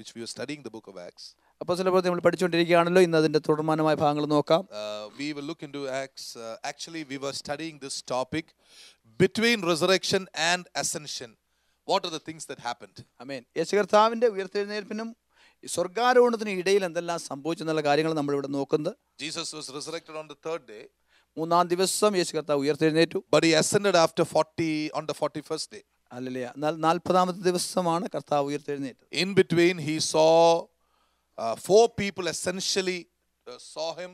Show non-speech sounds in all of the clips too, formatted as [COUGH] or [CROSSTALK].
which we were studying the book of Acts. apostle ചില പ്രവൃത്തി നമ്മൾ പഠിച്ചുകൊണ്ടിരിക്കുകയാണല്ലോ ഇന്ന് അതിന്റെ തുടർമാനമായ ഭാഗങ്ങൾ നോക്കാം Uh, we will look into Acts. Uh, actually, we were studying this topic between resurrection and ascension. What are the things that happened? amen യേശു കർത്താവിന്റെ ഉയർത്തെഴുന്നേൽപ്പിനും ഈ സ്വർഗാരോഹണത്തിനും ഇടയിൽ എന്തെല്ലാം സംഭവിച്ചു എന്നുള്ള കാര്യങ്ങൾ നമ്മളിവിടെ നോക്കുന്നത് Jesus was resurrected on the third day, മൂന്നാം ദിവസം യേശു കർത്താവ് ഉയർത്തെഴുന്നേറ്റു but he ascended after 40 on the 41st day. അല്ലല്ലേ എന്നാൽ നാൽപ്പതാമത്തെ ദിവസമാണ് കർത്താവ് ഉയർത്തെഴുന്നേറ്റത് In between, he saw uh, four people essentially uh, saw him,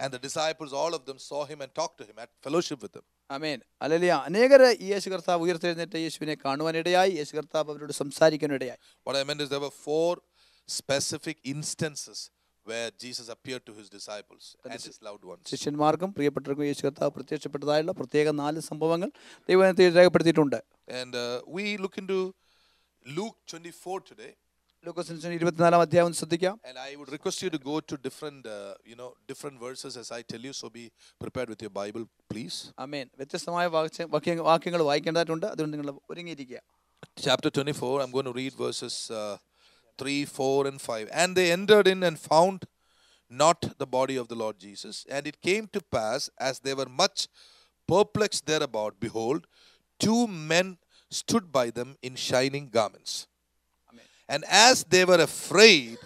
and the disciples, all of them, saw him and talked to him, had fellowship with him. അമേൻ അല്ലല്ലേ അനേകര് ഈ യേശു കർത്താവ് ഉയർത്തെഴുന്നേറ്റ യേശുവിനെ കാണുവാനിടയായി യേശു കർത്താവ് അവരോട് സംസാരിക്കാനിടയായി What I meant is there were four specific instances where Jesus appeared to his disciples and his loved ones. ശിഷ്യന്മാർക്കും പ്രിയപ്പെട്ടവർക്കും യേശു കർത്താവ് പ്രത്യക്ഷപ്പെട്ടതായുള്ള പ്രത്യേക നാല് സംഭവങ്ങൾ ദൈവത്തിൽ രേഖപ്പെടുത്തിയിട്ടുണ്ട് And uh, we look into Luke 24 today, ലൂക്കോസിന് ഇരുപത്തിനാലാം അധ്യായം ഒന്ന് ശ്രദ്ധിക്കാം and I would request you to go to different, uh, you know, different verses as I tell you. So be prepared with your Bible, please. അമേൻ വ്യത്യസ്തമായ വാക്യ- വാക്യ- വാക്യങ്ങൾ വായിക്കേണ്ടതായിട്ടുണ്ട് അതുകൊണ്ട് നിങ്ങൾ ഒരുങ്ങിയിരിക്കുക Chapter 24, I'm going to read verses uh, 3, 4, and 5. And they entered in and found not the body of the Lord Jesus. And it came to pass, as they were much perplexed thereabout, behold, two men stood by them in shining garments. And as they were afraid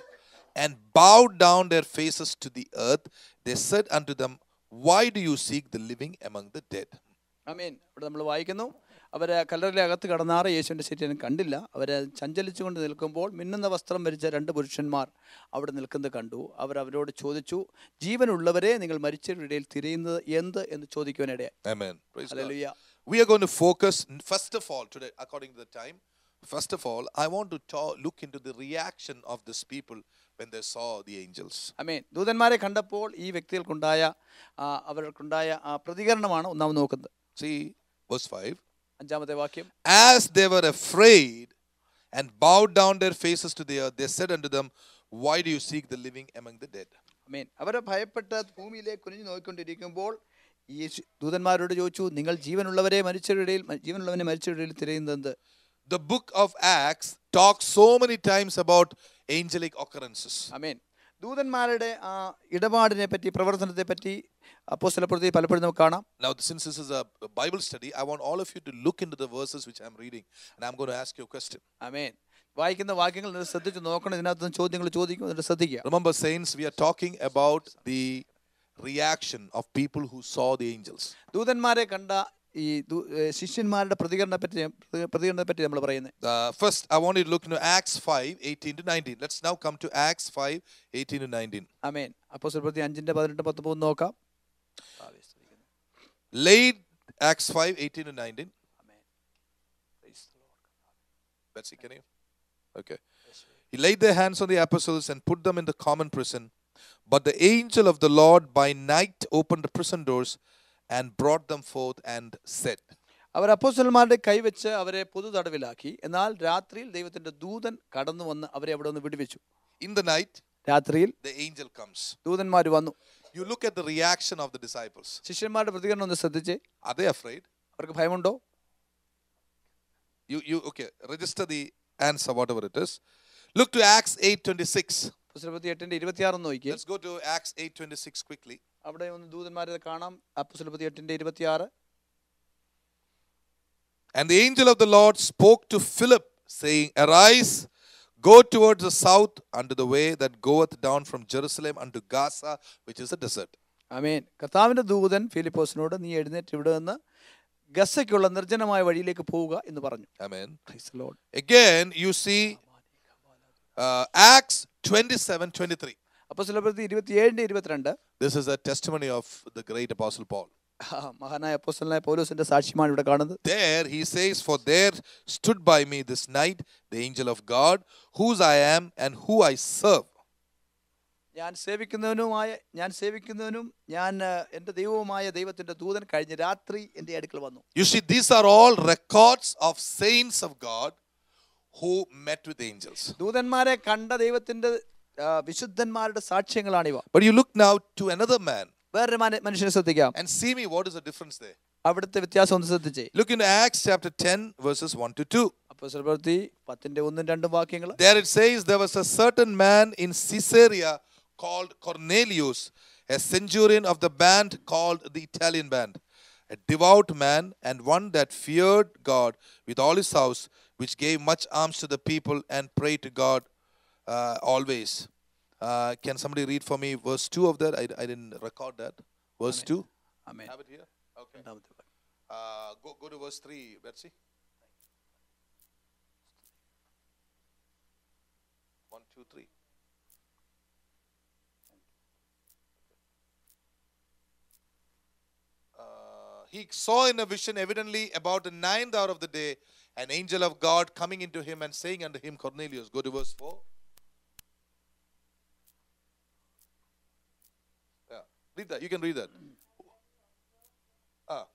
and bowed down their faces to the earth, they said unto them, Why do you seek the living among the dead? അമേൻ ഇവിടെ നമ്മൾ വായിക്കുന്നു അവരെ കല്ലറിലെ അകത്ത് കടന്നാറ് യേശുവിന്റെ ശരീരം കണ്ടില്ല. അവരെ ചഞ്ചലിച്ചുകൊണ്ട് നിൽക്കുമ്പോൾ മിന്നുന്ന വസ്ത്രം ധരിച്ച രണ്ട് പുരുഷന്മാർ അവിടെ നിൽക്കുന്നത് കണ്ടു. അവർ അവരോട് ചോദിച്ചു ജീവനുള്ളവരെ നിങ്ങൾ മരിച്ചവരുടെ ഇടയിൽ തിരയുന്നത് എന്ത് എന്ന് ചോദിക്കുവാനിടയായി. We are going to focus, first of all, today, according to the time, first of all, I want to talk, look into the reaction of these people when they saw the angels. അമേൻ ദൂതന്മാരെ കണ്ടപ്പോൾ ഈ വ്യക്തികൾക്കുണ്ടായ അവർക്കുണ്ടായ പ്രതികരണമാണ് ഒന്നാമത് നോക്കുന്നത്. See, verse 5. അഞ്ചാമത്തെ വാക്യം As they were afraid and bowed down their faces to the earth, they said unto them, Why do you seek the living among the dead? അമേൻ അവരെ ഭയപ്പെട്ട് ഭൂമിയിലേക്ക് കുനിഞ്ഞു നോക്കിക്കൊണ്ടിരിക്കുമ്പോൾ ഈ യേശു- ദൂതന്മാരോട് ചോദിച്ചു നിങ്ങൾ ജീവനുള്ളവരെ മരിച്ചവരുടെ ഇടയിൽ ജീവനുള്ളവനെ മരിച്ചവരുടെ ഇടയിൽ തിരയുന്നത് എന്ത് The book of Acts talks so many times about angelic occurrences. അമേൻ ദൂതന്മാരുടെ ആ ഇടപാടിനെ പറ്റി പ്രവർത്തനത്തെ പറ്റി അപ്പോൾ പലപ്പോഴും നമുക്ക് കാണാം. Love since is a Bible study I want all of you to look into the verses which I am reading and I am going to ask you a question ആമേൻ വായിക്കുന്ന വാക്യങ്ങൾ നിങ്ങൾ ശ്രദ്ധിച്ച് നോക്കണം. ഇതിനകത്ത് ചോദ്യങ്ങൾ ചോദിക്കും എന്നത് ശ്രദ്ധിക്കുക. Remember since we are talking about the reaction of people who saw the angels ദൂതന്മാരെ കണ്ട ഈ ദൂ- ഏ, ശിഷ്യന്മാരുടെ പ്രതികരണത്തെ പറ്റി പ്രതികരണത്തെ പറ്റി നമ്മൾ പറയുന്നത് Uh, first, I want you to look into Acts 5 18 to 19. Let's now come to Acts 5 18 to 19. അമേൻ അപ്പോസ്തലപ്രവൃത്തി അഞ്ചിന്റെ പതിനെട്ട് പത്തൊമ്പത് നോക്കാം Laid Acts 5 18 to 19. Betsy, can you? Okay. He laid their hands on the apostles and put them in the common prison. But the angel of the Lord by night opened the prison doors and brought them forth and said, അവർ അപ്പോസ്റ്റലന്മാരുടെ കൈവച്ച് അവരെ പൊതു തടവിലാക്കി എന്നാൽ രാത്രിയിൽ ദൈവത്തിന്റെ ദൂതൻ കടന്നു വന്ന് അവരെ അവിടെ നിന്ന് വിടുവിച്ചു In the night, രാത്രിയിൽ the angel comes. ദൂതന്മാർ വന്നു You look at the reaction of the disciples. ശിഷ്യന്മാരുടെ പ്രതികരണം ഒന്ന് ശ്രദ്ധിച്ച് Are they afraid? അവർക്ക് ഭയമുണ്ടോ You, you okay, register the answer, whatever it is. Look to Acts 8.26. അപ്പോസ്തലപ്രവൃത്തി എട്ടിന്റെ ഇരുപത്തിയാറ് നോക്കിയാൽ Let's go to Acts 8.26 quickly. അവിടെ ഒന്ന് ദൂതന്മാരെ കാണാം അപ്പോസ്തലപ്രവൃത്തി എട്ടിന്റെ ഇരുപത്തിയാറ് And the angel of the Lord spoke to Philip, saying, Arise, go towards the south unto the way that goeth down from Jerusalem unto Gaza, which is a desert. ആമേൻ കർത്താവിന്റെ ദൂതൻ ഫിലിപ്പോസിനോട് നീ എഴുന്നേറ്റ് ഇവിടെ നിന്ന് ഗസയ്ക്കുള്ള നിർജനമായ വഴിയിലേക്ക് പോവുക എന്ന് പറഞ്ഞു Amen. Praise the Lord. Again, you see uh, Acts 27 23. അപ്പോസ്തലപ്രവൃത്തി ഇരുപത്തിയേഴിന്റെ ഇരുപത്തിരണ്ട് This is a testimony of the great Apostle Paul. ആ, മഹാനായ അപ്പോസ്തലനായ പൗലോസിന്റെ സാക്ഷ്യമാണ് ഇവിടെ കാണുന്നത് There he says, For there stood by me this night the angel of God, whose I am and who I serve. ഞാൻ സേവിക്കുന്നവനുമായ ഞാൻ സേവിക്കുന്നവനും ഞാൻ എന്റെ ദൈവവുമായ ദൈവത്തിന്റെ ദൂതൻ കഴിഞ്ഞ രാത്രി എന്റെ അടുക്കൽ വന്നു you see, these are all records of saints of God who met with angels. ദൂതന്മാരെ കണ്ട ദൈവത്തിന്റെ വിശുദ്ധന്മാരുടെ സാക്ഷ്യങ്ങളാണിവ But you look now to another man വേറൊരു മന- മനുഷ്യനെ ശ്രദ്ധിക്കാം and see me what is the difference there. അവിടുത്തെ വ്യത്യാസം ഒന്ന് ശ്രദ്ധിച്ചേ Look in Acts chapter 10, verses 1 to 2. അപ്പോസ്തല പ്രവൃത്തി പത്തിന്റെ ഒന്നും രണ്ടും വാക്യങ്ങൾ There it says there was a certain man in Caesarea called Cornelius, a centurion of the band called the Italian band, a devout man and one that feared God with all his house, which gave much alms to the people and prayed to God uh, always. Uh, can somebody read for me verse 2 of that? I, I didn't record that. Verse 2? Amen. Have it here? Okay. Uh, go, go to verse 3, Betsy. 1, 2, 3. Uh, he saw in a vision, evidently about the ninth hour of the day, an angel of God coming into him and saying unto him, Cornelius, go to verse 4. Read that. You can read that. Ah.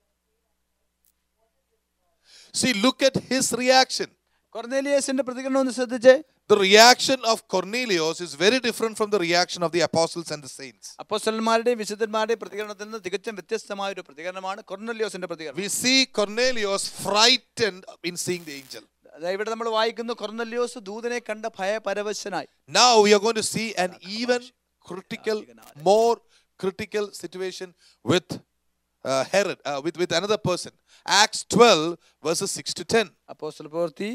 See, look at his reaction. കൊർന്നേലിയസിന്റെ പ്രതികരണം ഒന്ന് ശ്രദ്ധിച്ചേ The reaction of Cornelius is very different from the reaction of the apostles and the saints. അപ്പോസ്തലന്മാരുടെയും വിശുദ്ധന്മാരുടെയും പ്രതികരണത്തിൽ നിന്ന് തികച്ചും വ്യത്യസ്തമായ ഒരു പ്രതികരണമാണ് കൊർന്നലിയോസിന്റെ പ്രതികരണം We see Cornelius frightened in seeing the angel. ഇവിടെ നമ്മൾ വായിക്കുന്നു കൊർന്നലിയോസ് ദൂതനെ കണ്ട ഭയപരവശനായി Now we are going to see an even critical, more critical situation with uh, Herod, uh, with, with another person. Acts 12, verses 6 to 10. അപ്പോസ്തല പ്രവൃത്തി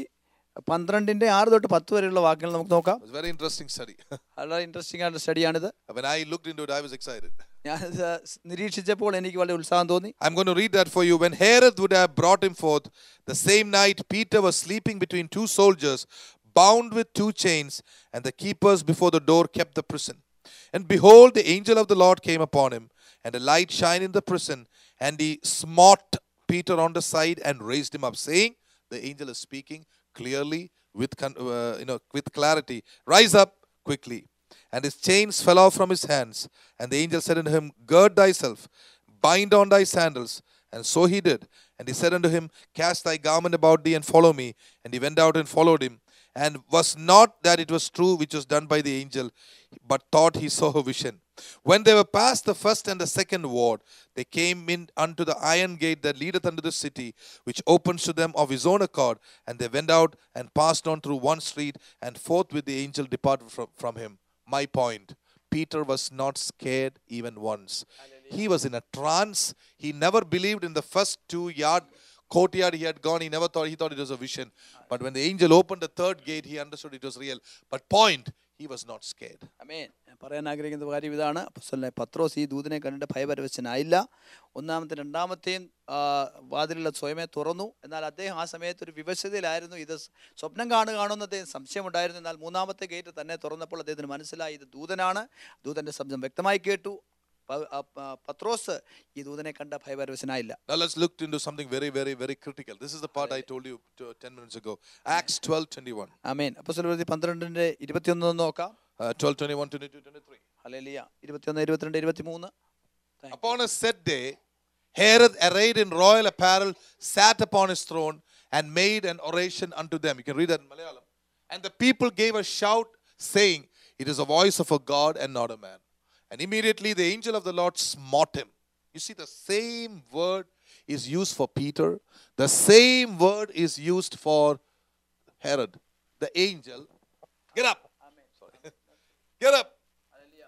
പന്ത്രണ്ടിന്റെ ആറ് തൊട്ട് പത്ത് വരെയുള്ള വാക്യങ്ങൾ നമുക്ക് നോക്കാം was a very interesting. വളരെ ഇൻട്രസ്റ്റിംഗ് ആയിട്ടുള്ള സ്റ്റഡിയാണിത് when I looked into it, I was excited. ഞാനിത് നിരീക്ഷിച്ചപ്പോൾ എനിക്ക് വളരെ ഉത്സാഹം തോന്നി I'm going to read that for you. When Herod would have brought him forth, the same night Peter was sleeping between two soldiers, bound with two chains, and the keepers before the door kept the prison. And behold, the angel of the Lord came upon him, and a light shined in the prison, and he smote Peter on the side and raised him up, saying, The angel is speaking clearly with uh, you know with clarity. Rise up quickly. And his chains fell off from his hands. And the angel said unto him, Gird thyself, bind on thy sandals. And so he did. And he said unto him, Cast thy garment about thee and follow me. And he went out and followed him. And was not that it was true which was done by the angel, but thought he saw a vision. When they were past the first and the second ward, they came in unto the iron gate that leadeth unto the city, which opens to them of his own accord. And they went out and passed on through one street, and forthwith the angel departed from, from him. My point Peter was not scared even once. He was in a trance. He never believed in the first two yard courtyard he had gone. He never thought he thought it was a vision. But when the angel opened the third gate, he understood it was real. But point, he was not scared. Amen. പറയാൻ ആഗ്രഹിക്കുന്ന കാര്യം ഇതാണ് അപ്പോസ്തലനായ പത്രോസ് ഈ ദൂതനെ കണ്ടിട്ട് ഭയപരവശനായില്ല ഒന്നാമത്തെ രണ്ടാമത്തെയും വാതിലുള്ള സ്വയമേ തുറന്നു എന്നാൽ അദ്ദേഹം ആ സമയത്ത് ഒരു വിവശതയിലായിരുന്നു ഇത് സ്വപ്നം കാണുകയാണെന്ന് അദ്ദേഹം സംശയമുണ്ടായിരുന്നു എന്നാൽ മൂന്നാമത്തെ ഗേറ്റ് തന്നെ തുറന്നപ്പോൾ അദ്ദേഹത്തിന് മനസ്സിലായി ഇത് ദൂതനാണ് ദൂതന്റെ ശബ്ദം വ്യക്തമായി കേട്ടു പത്രോസ് ഈ ദൂതനെ കണ്ട ഭയപരവശനായില്ല Now let's look into something very, very, very critical. This is the part I told you to- 10 minutes ago. Acts 12 21. അമേൻ അപ്പോസ്തലപ്രവൃത്തി പന്ത്രണ്ടിന്റെ ഇരുപത്തിയൊന്ന് ഒന്ന് നോക്കാം Uh, 12 21, 22, 23. ഹല്ലേലൂയ ഇരുപത്തിയൊന്ന് ഇരുപത്തിരണ്ട് ഇരുപത്തിമൂന്ന് Upon a set day, Herod, arrayed in royal apparel, sat upon his throne and made an oration unto them. You can read that in Malayalam. And the people gave a shout, saying, It is a voice of a God and not a man. And immediately the angel of the Lord smote him. You see, the same word is used for Peter, the same word is used for Herod. The angel, get up. Sorry. [LAUGHS] Get up.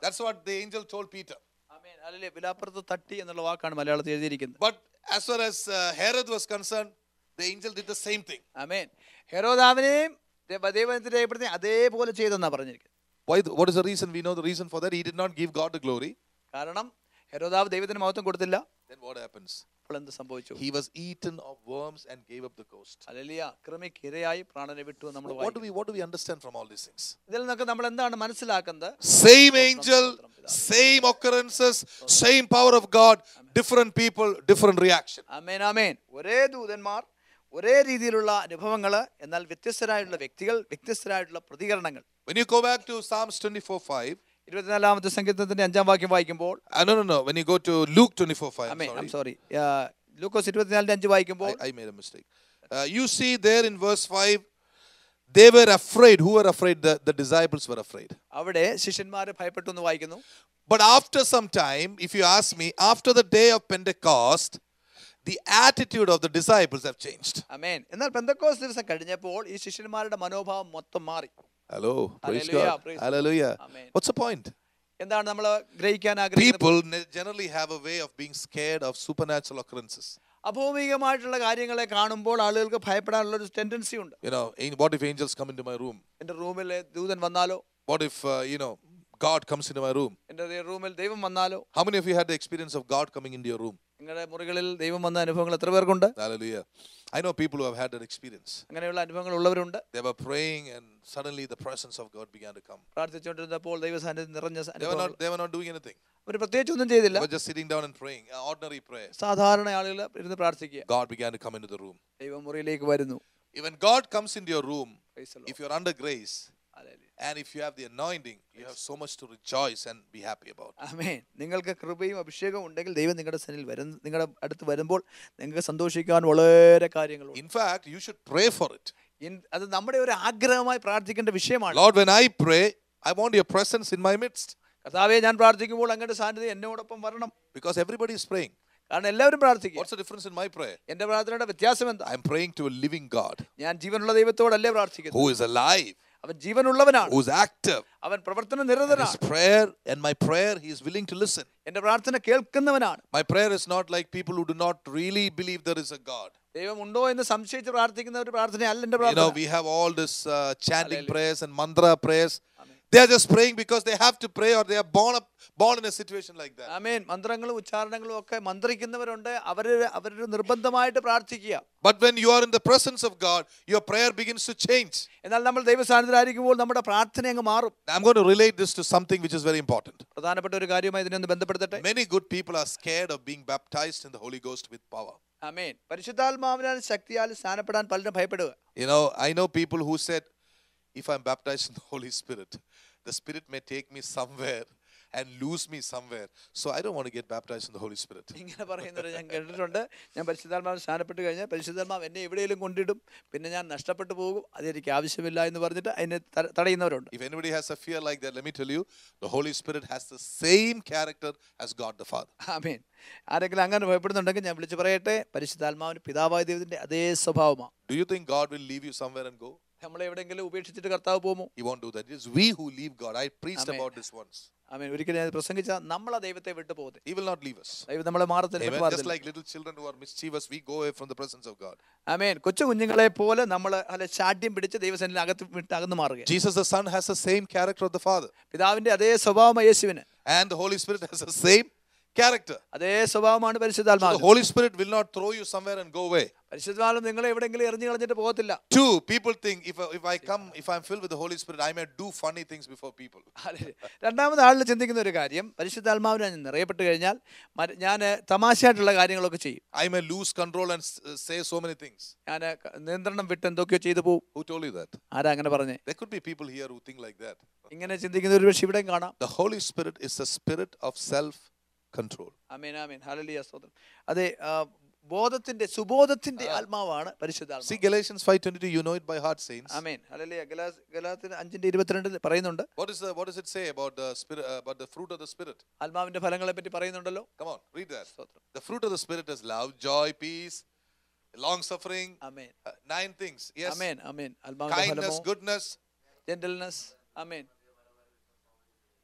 That's what the angel told Peter. Amen hallelujah വിലാപ്പുറത്ത് തട്ടി എന്നുള്ള വാക്കാണ് മലയാളത്തിൽ എഴുതിയിരിക്കുന്നത് But as far as uh, Herod was concerned, the angel did the same thing. ആമേൻ ഹെരോദാവിനെയും ദൈവ- ദൈവത്തിന് രേഖപ്പെടുത്തി അതേപോലെ ചെയ്തെന്നാ പറഞ്ഞിരിക്കുന്നത് Why? th- What is the reason? We know the reason for that. He did not give God the glory. കാരണം ഹെരോദാവ് ദൈവത്തിന് മഹത്വം കൊടുത്തില്ല Then what happens? അപ്പോൾ എന്ത് സംഭവിച്ചു He was eaten of worms and gave up the ghost. അലലിയ കൃമിക്ക് ഇരയായി പ്രാണനെ വിട്ടു നമ്മൾ What do we what do we understand from all these things? ഇതിൽ നിന്നൊക്കെ നമ്മൾ എന്താണ് മനസ്സിലാക്കുന്നത് Same angel, same occurrences, same power of God, different people, different reaction. അമേൻ അമേൻ ഒരേ ദൂതന്മാർ ഒരേ രീതിയിലുള്ള അനുഭവങ്ങൾ എന്നാൽ വ്യത്യസ്തരായിട്ടുള്ള വ്യക്തികൾ വ്യത്യസ്തരായിട്ടുള്ള പ്രതികരണങ്ങൾ When you go back to Psalms 24 5, ഇരുപത്തിനാലാമത്തെ സംഗീതത്തിന്റെ അഞ്ചാം വാക്യം വായിക്കുമ്പോൾ uh, no, no, no. When you go to Luke 24 5, I'm sorry. uh, ലൂക്കോസ് ഇരുപത്തിനാലിന്റെ അഞ്ച് വായിക്കുമ്പോൾ I, I made a mistake. Uh, you see there in verse 5, they were afraid. Who were afraid? The, the disciples were afraid. അവിടെ ശിഷ്യന്മാർ ഭയപ്പെട്ടു എന്ന് വായിക്കുന്നു But after some time, if you ask me, after the day of Pentecost, the attitude of the disciples have changed. amen എന്നാൽ പെന്തക്കോസ് ദിവസം കഴിഞ്ഞപ്പോൾ ഈ ശിഷ്യന്മാരുടെ മനോഭാവം മൊത്തം മാറി Hello, praise Hallelujah, God. praise God. Hallelujah. Amen. What's the point? എന്താണ് നമ്മൾ ഗ്രഹിക്കാൻ ആഗ്രഹിക്കുന്നത് People ne- generally have a way of being scared of supernatural occurrences. അഭൗമികമായിട്ടുള്ള കാര്യങ്ങളെ കാണുമ്പോൾ ആളുകൾക്ക് ഭയപ്പെടാനുള്ള ഒരു ടെൻഡൻസി ഉണ്ട് You know, in- what if angels come into my room? എൻ്റെ റൂമിൽ ദൂതൻ വന്നാലോ What if, uh, you know, God comes into my room? എൻ്റെ റൂമിൽ ദൈവം വന്നാലോ How many of you had the experience of God coming into your room? നിങ്ങളുടെ മുറികളിൽ ദൈവം വന്ന അനുഭവങ്ങൾ എത്ര പേർക്കുണ്ട് Hallelujah. I know people who have had that experience. അങ്ങനെയുള്ള അനുഭവങ്ങൾ ഉള്ളവരുണ്ട് They were praying and suddenly the presence of God began to come. പ്രാർത്ഥിച്ചുകൊണ്ടിരുന്നപ്പോൾ ദൈവസാന്നിധ്യം നിറഞ്ഞ They were not, they were not doing anything. അവർ പ്രത്യേകിച്ച് ഒന്നും ചെയ്തില്ല They were just sitting down and praying, uh, ordinary prayer. സാധാരണ ആളുകൾ ഇരുന്ന് പ്രാർത്ഥിക്കുക God began to come into the room. ദൈവം മുറിയിലേക്ക് വരുന്നു When God comes into your room, Praise the Lord. if you're under grace Hallelujah. and if you have the anointing, you have so much to rejoice and be happy about. ആമേൻ നിങ്ങൾക്ക് കൃപയും അഭിഷേകവും ഉണ്ടെങ്കിൽ ദൈവം നിങ്ങളുടെ സനിൽ വരും നിങ്ങളുടെ അടുത്ത് വരുമ്പോൾ നിങ്ങൾക്ക് സന്തോഷിക്കാൻ വളരെ കാര്യങ്ങളുണ്ട് In fact, you should pray for it. In- അത് നമ്മുടെ ഒരു ആഗ്രഹമായി പ്രാർത്ഥിക്കേണ്ട വിഷയമാണ് Lord, when I pray, I want your presence in my midst കർത്താവെ ഞാൻ പ്രാർത്ഥിക്കുമ്പോൾ അങ്ങയുടെ സാന്നിധ്യം എന്നോടൊപ്പം വരണം because everybody is praying. കാരണം എല്ലാവരും പ്രാർത്ഥിക്കുക What's the difference in my prayer? എന്റെ പ്രാർത്ഥനയുടെ വ്യത്യാസം എന്താ I'm praying to a living God ഞാൻ ജീവനുള്ള ദൈവത്തോടല്ലേ പ്രാർത്ഥിക്കുന്നത് who is alive, അവൻ ജീവനുള്ളവനാണ് who's active. അവൻ പ്രവർത്തന And his നിരതനാണ് prayer and my prayer, he is willing to listen. എന്റെ പ്രാർത്ഥന കേൾക്കുന്നവനാണ് My prayer is not like people who do not really believe there is a God. ദൈവം ഉണ്ടോ എന്ന് സംശയിച്ച് പ്രാർത്ഥിക്കുന്ന ഒരു പ്രാർത്ഥനയല്ല എന്റെ You know, പ്രാർത്ഥന we have all this uh, chanting Hallelujah. prayers and mantra prayers. Amen. They are just praying because they have to pray or they are born up, born in a situation like that. ആമേൻ മന്ത്രങ്ങളും ഉച്ചാരണങ്ങളും ഒക്കെ മന്ത്രിക്കുന്നവരുണ്ട് അവര് അവരുടെ നിർബന്ധമായിട്ട് പ്രാർത്ഥിക്കുക But when you are in the presence of God, your prayer begins to change. എന്നാൽ നമ്മൾ ദൈവസാന്നിധ്യമായിരിക്കുമ്പോൾ നമ്മുടെ പ്രാർത്ഥന അങ്ങ് മാറും I'm going to relate this to something which is very important. പ്രധാനപ്പെട്ട ഒരു കാര്യമായി ഇതിനെ ഒന്ന് ബന്ധപ്പെടുത്തട്ടെ Many good people are scared of being baptized in the Holy Ghost with power. ആമേൻ പരിശുദ്ധാത്മാവിനാൽ ശക്തിയാൽ സ്നാനപ്പെടാൻ പലരും ഭയപ്പെടുക You know, I know people who said, if I'm baptized in the Holy Spirit, the Spirit may take me somewhere and lose me somewhere. So I don't want to get baptized in the Holy Spirit. ഇങ്ങനെ പറയുന്നത് ഞാൻ കേട്ടിട്ടുണ്ട് ഞാൻ പരിശുദ്ധാത്മാവ് സ്നാനപ്പെട്ട് കഴിഞ്ഞാൽ പരിശുദ്ധാത്മാവ് എന്നെ എവിടെയെങ്കിലും കൊണ്ടിടും പിന്നെ ഞാൻ നഷ്ടപ്പെട്ടു പോകും അതെനിക്ക് ആവശ്യമില്ല എന്ന് പറഞ്ഞിട്ട് അതിനെ തടയുന്നവരുണ്ട് If anybody has a fear like that, let me tell you, the Holy Spirit has the same character as God the Father. Amen. ആരെങ്കിലും അങ്ങനെ ഭയപ്പെടുന്നുണ്ടെങ്കിൽ ഞാൻ വിളിച്ചു പറയട്ടെ പരിശുദ്ധാത്മാവിന് പിതാവായ ദൈവത്തിന്റെ അതേ സ്വഭാവമാണ് Do you think God will leave you somewhere and go? നമ്മളെ എവിടെയെങ്കിലും ഉപേക്ഷിച്ചിട്ട് കർത്താവ് പോകുമോ? You won't do that it we who leave God I preached about this once I mean ഒരിക്കലും ഞാൻ പ്രസംഗിച്ച നമ്മൾ ആ ദൈവത്തെ വിട്ടു പോകരുത്. He will not leave us. ദൈവം നമ്മളെ മാറത്തില്ല വിട്ടു പോകരുത് just like little children who are mischievous we go away from the presence of God I mean കൊച്ചു കുഞ്ഞുങ്ങളെ പോലെ നമ്മൾ അല്ല ശാഠ്യം പിടിച്ച് ദൈവസന്നിധിയിൽ അകത്ത് വിട്ട് അകന്നു മാറുക Jesus the son has the same character of the father പിതാവിന്റെ അതേ സ്വഭാവം യേശുവിന്. And the holy spirit has the same character അതേ സ്വഭാവമാണ് പരിശുദ്ധാത്മാവ് the holy spirit will not throw you somewhere and go away പരിശുദ്ധാത്മാവ് നിങ്ങളെ എവിടെയെങ്കിലും എറിഞ്ഞു കളഞ്ഞിട്ട് പോകത്തില്ല. Two people think if if I come if I am filled with the holy spirit I may do funny things before people രണ്ടാമത് ആളിൽ ചിന്തിക്കുന്ന ഒരു കാര്യം പരിശുദ്ധാത്മാവിനെ ഞാൻ നിറയപ്പെട്ട് കഴിഞ്ഞാൽ ഞാൻ തമാശയായിട്ടുള്ള കാര്യങ്ങളൊക്കെ ചെയ്യും. I may lose control and say so many things ഞാൻ നിയന്ത്രണം വിട്ട് എന്തൊക്കെയോ ചെയ്തു പോകും ഹു ടോൾഡ് യു ദാറ്റ് ആരാ അങ്ങനെ പറഞ്ഞേ? They could be people here who think like that ഇങ്ങനെ ചിന്തിക്കുന്ന ഒരു പക്ഷേ ഇവിടെയും കാണാം. The holy spirit is a spirit of self control ആമേൻ ആമേൻ. ഹല്ലേലൂയ സ്തോത്രം. അതെ ബോധത്തിന്റെ സുബോധത്തിന്റെ ആത്മാവാണ് പരിശുദ്ധാത്മാവ് See Galatians 5:22, you know it by heart, saints. amen hallelujah ഗലാസ് ഗലാത്തിന് അഞ്ചിന്റെ പറയുന്നുണ്ട് What is the what does it say about the spirit uh, about the fruit of the spirit? ആത്മാവിന്റെ ഫലങ്ങളെ പറ്റി പറയുന്നുണ്ടല്ലോ Come on, read that. The fruit of the spirit is love, joy, peace, long suffering, amen uh, nine things. Yes. amen amen ആത്മാവിന്റെ Kindness, goodness. gentleness amen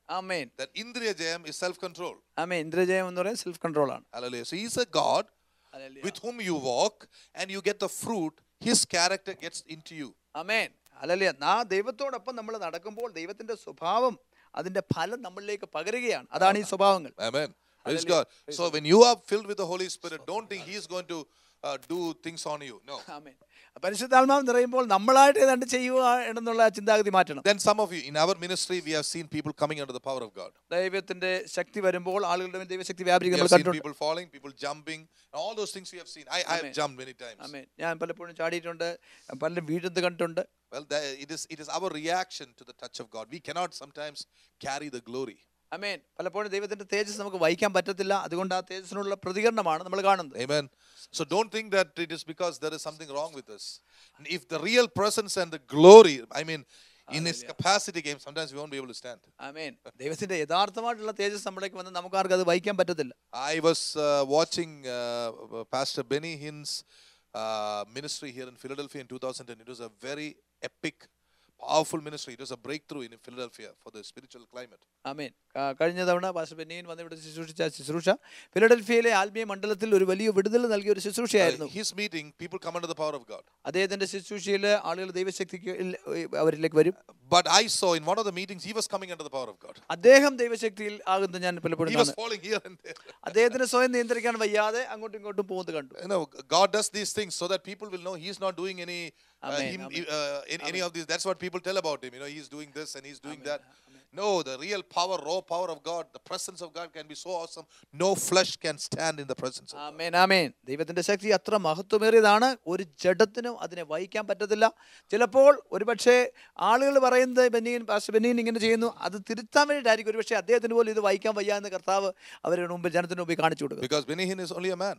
amen That indriya jayam is self-control. അമേൻ ഇന്ദ്രജയം എന്ന് പറയുന്നത് self control ആണ് Hallelujah. So he is a God hallelujah. with whom you walk and you get the fruit. His character gets into you. അമേൻ അല്ലല്ലേ ആ ദൈവത്തോടൊപ്പം നമ്മൾ നടക്കുമ്പോൾ ദൈവത്തിന്റെ സ്വഭാവം അതിന്റെ ഫലം നമ്മളിലേക്ക് പകരുകയാണ് അതാണ് ഈ സ്വഭാവങ്ങൾ Amen. Praise Hallelujah. God. So when you are filled with the Holy Spirit, don't think He's going to uh, do things on you. No. ആമേൻ പരിശുദ്ധാത്മാവ് നിറയുമ്പോൾ നമ്മളായിട്ട് ഏതാണ്ട് ചെയ്യുക എന്നുള്ള ചിന്താഗതി മാറ്റണം Then some of you in our ministry, we have seen people coming under the power of God. ദൈവത്തിന്റെ ശക്തി വരുമ്പോൾ ആളുകളുടെ മേൽ ദൈവശക്തി We വ്യാപരിക്കും have നമ്മൾ seen കണ്ടിട്ടുണ്ട് people falling, people jumping, and all those things we have seen. I, I have Amen. jumped many times. ആമേൻ ഞാൻ പലപ്പോഴും ചാടിയിട്ടുണ്ട് പലരും വീഴുന്നത് കണ്ടിട്ടുണ്ട് Well, that, it is it is our reaction to the touch of God. We cannot sometimes carry the glory. അമേൻ പലപ്പോഴും ദൈവത്തിന്റെ തേജസ് നമുക്ക് വഹിക്കാൻ പറ്റത്തില്ല അതുകൊണ്ട് ആ തേജസ്സിനുള്ള പ്രതികരണമാണ് നമ്മൾ കാണുന്നത് Amen. So don't think that it is because there is something wrong with us. If the real presence and the glory, I mean, In his capacity game, sometimes we won't be able to stand. ആമേൻ ദൈവത്തിന്റെ യഥാർത്ഥമായിട്ടുള്ള തേജസ് നമ്മളിലേക്ക് വന്ന് നമുക്കാർക്കും അത് വഹിക്കാൻ പറ്റത്തില്ല I was uh, watching uh, Pastor Benny Hinn's uh, ministry here in Philadelphia in 2010. It was a very epic, powerful ministry. It was a breakthrough in Philadelphia for the spiritual climate. ആമേൻ ക- കഴിഞ്ഞ തവണ pastor Benny Hinn വന്ന് ഇവിടെ ശുശ്രൂഷിച്ച ശുശ്രൂഷ ഫിലഡൽഫിയയിലെ ആത്മീയ മണ്ഡലത്തിൽ ഒരു വലിയ വിടുതൽ നൽകിയ ഒരു ശുശ്രൂഷയായിരുന്നു His meeting, people come under the power of God. അദ്ദേഹത്തിന്റെ ശുശ്രൂഷയിൽ ആളുകൾ ദൈവശക്തിക്ക് ഇൽ- അവരിലേക്ക് വരും But I saw in one of the meetings, he was coming under the power of God. അദ്ദേഹം ദൈവശക്തിയിൽ ആകുന്നത് ഞാൻ പലപ്പോഴും He was കാണുന്നു. falling here and there. അദ്ദേഹത്തിന് സ്വയം നിയന്ത്രിക്കാൻ വയ്യാതെ അങ്ങോട്ടും ഇങ്ങോട്ടും പോകുന്നത് കണ്ടു You know, God does these things so that people will know He's not doing any, uh, Amen, him, amen. uh, any, any of these. That's what people tell about Him. You know, He's doing this and He's doing that. No, the real power, raw power of God, the presence of God can be so awesome. No flesh can stand in the presence of. ആമേൻ ആമേൻ ദൈവത്തിന്റെ ശക്തി അത്ര മഹത്വമേറിയതാണ് ഒരു ജഡത്തിനും അതിനെ വഹിക്കാൻ പറ്റത്തില്ല ചിലപ്പോൾ ഒരുപക്ഷെ ആളുകൾ പറയുന്നത് ബെന്നീൻ പാസ്റ്റർ ബെന്നീൻ ഇങ്ങനെ ചെയ്യുന്നു അത് തിരുത്താൻ വേണ്ടിയിട്ടായിരിക്കും ഒരുപക്ഷെ അദ്ദേഹത്തിന് പോലും ഇത് വഹിക്കാൻ വയ്യ എന്ന് കർത്താവ് അവരുടെ മുമ്പിൽ ജനത്തിന് മുമ്പിൽ കാണിച്ചു കൊടുക്കും Because Benny Hinn is only a man.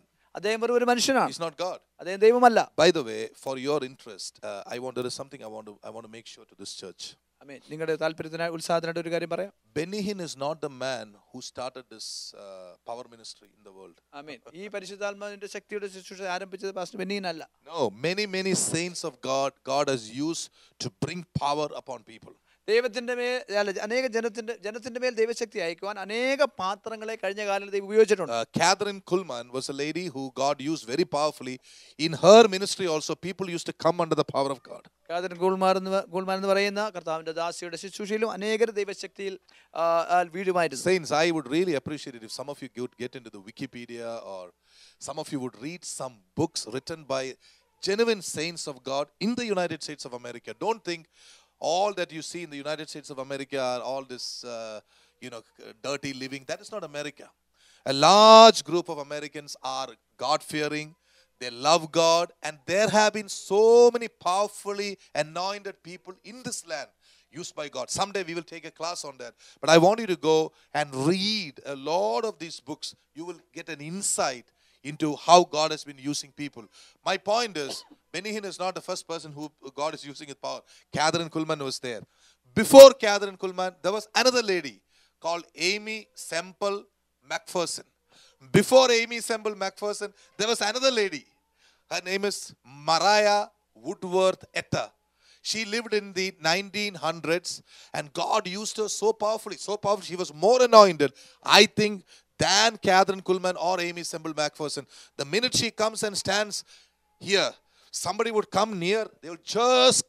He's not God. By the way, for your interest, uh, I want there is something I want to I want to make sure to this church. Benny Hinn is not the man who started this uh, power ministry in the world. no, many, many saints of God, God has used to bring power upon people. ദൈവത്തിന്റെ മേൽ അല്ല അനേക ജനത്തിന്റെ ജനത്തിന്റെ മേൽ ദൈവശക്തി അയക്കുവാൻ അനേക പാത്രങ്ങളെ കഴിഞ്ഞ കാലത്ത് ദൈവം ഉപയോഗിച്ചിട്ടുണ്ട് Uh, Catherine Kuhlman was a lady who God used very powerfully. In her ministry, also, people used to come under the power of God. Catherine ഗൂൾമാർ എന്ന് പ- ഗൂൾമാൻ എന്ന് പറയുന്ന കർത്താവിന്റെ ദാസിയുടെ ശുശ്രൂഷയിലും അനേകർ ദൈവശക്തിയിൽ ആ, ആ, വീഴുമായിരുന്നു Saints, I would really appreciate it if some of you could get into the Wikipedia or some of you would read some books written by genuine saints of God in the United States of America. Don't think all that you see in the United States of America all this, uh, you know, dirty living. That is not America. A large group of Americans are God fearing, they love God, and there have been so many powerfully anointed people in this land used by God. Someday we will take a class on that. But I want you to go and read a lot of these books. You will get an insight into how God has been using people. My point is, Benny Hinn is not the first person who God is using with power. Kathryn Kuhlman was there. Before Kathryn Kuhlman, there was another lady called Aimee Semple McPherson. Before Aimee Semple McPherson, there was another lady. Her name is Maria Woodworth Etter. She lived in the 1900s and God used her so powerfully, so powerful. She was more anointed, I think, than Catherine Kuhlman or Amy Semple MacPherson. The minute she comes and stands here, somebody would come near, they would just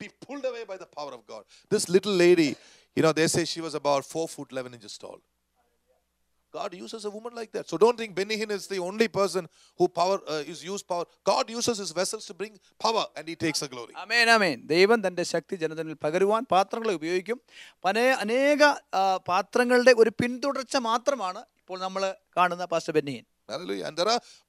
be pulled away by the power of God. This little lady, you know, they say she was about 4 foot 11 inches tall. God uses a woman like that. So don't think Benny Hinn is the only person who power uh, is used power. God uses his vessels to bring power and he takes the glory. Amen, അമേൻ ദൈവം തന്റെ ശക്തി ജനതനിൽ പകരുവാൻ പാത്രങ്ങളെ ഉപയോഗിക്കും പല അനേക പാത്രങ്ങളുടെ ഒരു പിന്തുടർച്ച മാത്രമാണ് ഇപ്പോൾ നമ്മൾ കാണുന്ന pastor Benny Hinn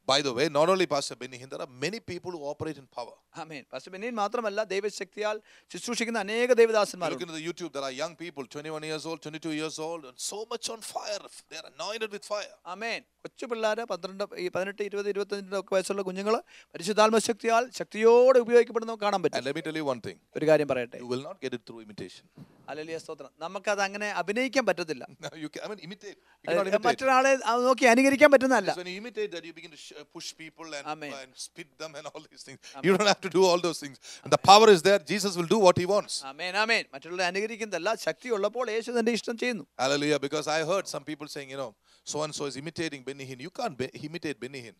And by the way, not only Pastor Benny Hinn, there are many people who operate in power. Amen. Pastor Benny Hinn മാത്രമല്ല ദൈവശക്തിയാൽ ശുശ്രൂഷിക്കുന്ന അനേക Look ദൈവദാസന്മാരുണ്ട് into the YouTube, there are young people, 21 years old, 22 years old, and so much on fire. They are anointed with fire. Amen. കൊച്ചു പിള്ളേര് പന്ത്രണ്ട് ഈ പതിനെട്ട് ഇരുപത് ഇരുപത്തഞ്ചിന്റെ ഒക്കെ വയസ്സുള്ള കുഞ്ഞുങ്ങൾ പരിശുദ്ധാത്മ ശക്തിയാൽ ശക്തിയോടെ ഉപയോഗിക്കപ്പെടുന്ന കാണാൻ And പറ്റും let me tell you one thing ഒരു കാര്യം പറയട്ടെ you will not get it through imitation. അലലിയ സ്തോത്രം നമുക്കത് അങ്ങനെ അഭിനയിക്കാൻ പറ്റത്തില്ല No, you can, I mean, imitate. You cannot imitate. മറ്റൊരാളെ അത് നോക്കി അനുകരിക്കാൻ പറ്റുന്നതല്ല It's when you imitate that you begin to sh- uh, push people and, Amen. and spit them and all these things. Amen. You don't have to do all those things. And the power is there. Jesus will do what he wants. Amen. Amen. Hallelujah. Because I heard some people saying, you know, so and so is imitating Benny Hinn. You can't be- imitate Benny Hinn.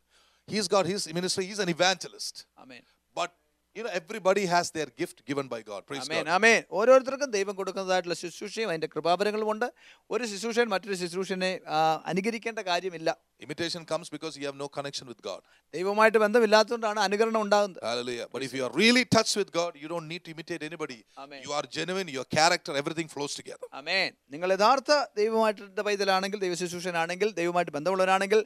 He's got his ministry, he's an evangelist. Amen. But, you know, everybody has their gift given by God. Praise Amen. God. Amen. ഓരോരുത്തർക്കും ദൈവം കൊടുക്കുന്നതായിട്ടുള്ള ശുശ്രൂഷയും അതിന്റെ കൃപാപരങ്ങളുമുണ്ട് ഒരു ശുശ്രൂഷൻ മറ്റൊരു ശുശ്രൂഷനെ ആ, അനുകരിക്കേണ്ട കാര്യമില്ല Imitation comes because you have no connection with God. ദൈവമായിട്ട് ബന്ധമില്ലാത്തതുകൊണ്ടാണ് അനുകരണം ഉണ്ടാകുന്നത് Hallelujah. But if you are really touched with God, you don't need to imitate anybody. Amen. You are genuine, your character, everything flows together. അമേൻ നിങ്ങൾ യഥാർത്ഥ ദൈവമായിട്ട് പൈതലാണെങ്കിൽ ദൈവ ശുശ്രൂഷനാണെങ്കിൽ ദൈവമായിട്ട് ബന്ധമുള്ളവരാണെങ്കിൽ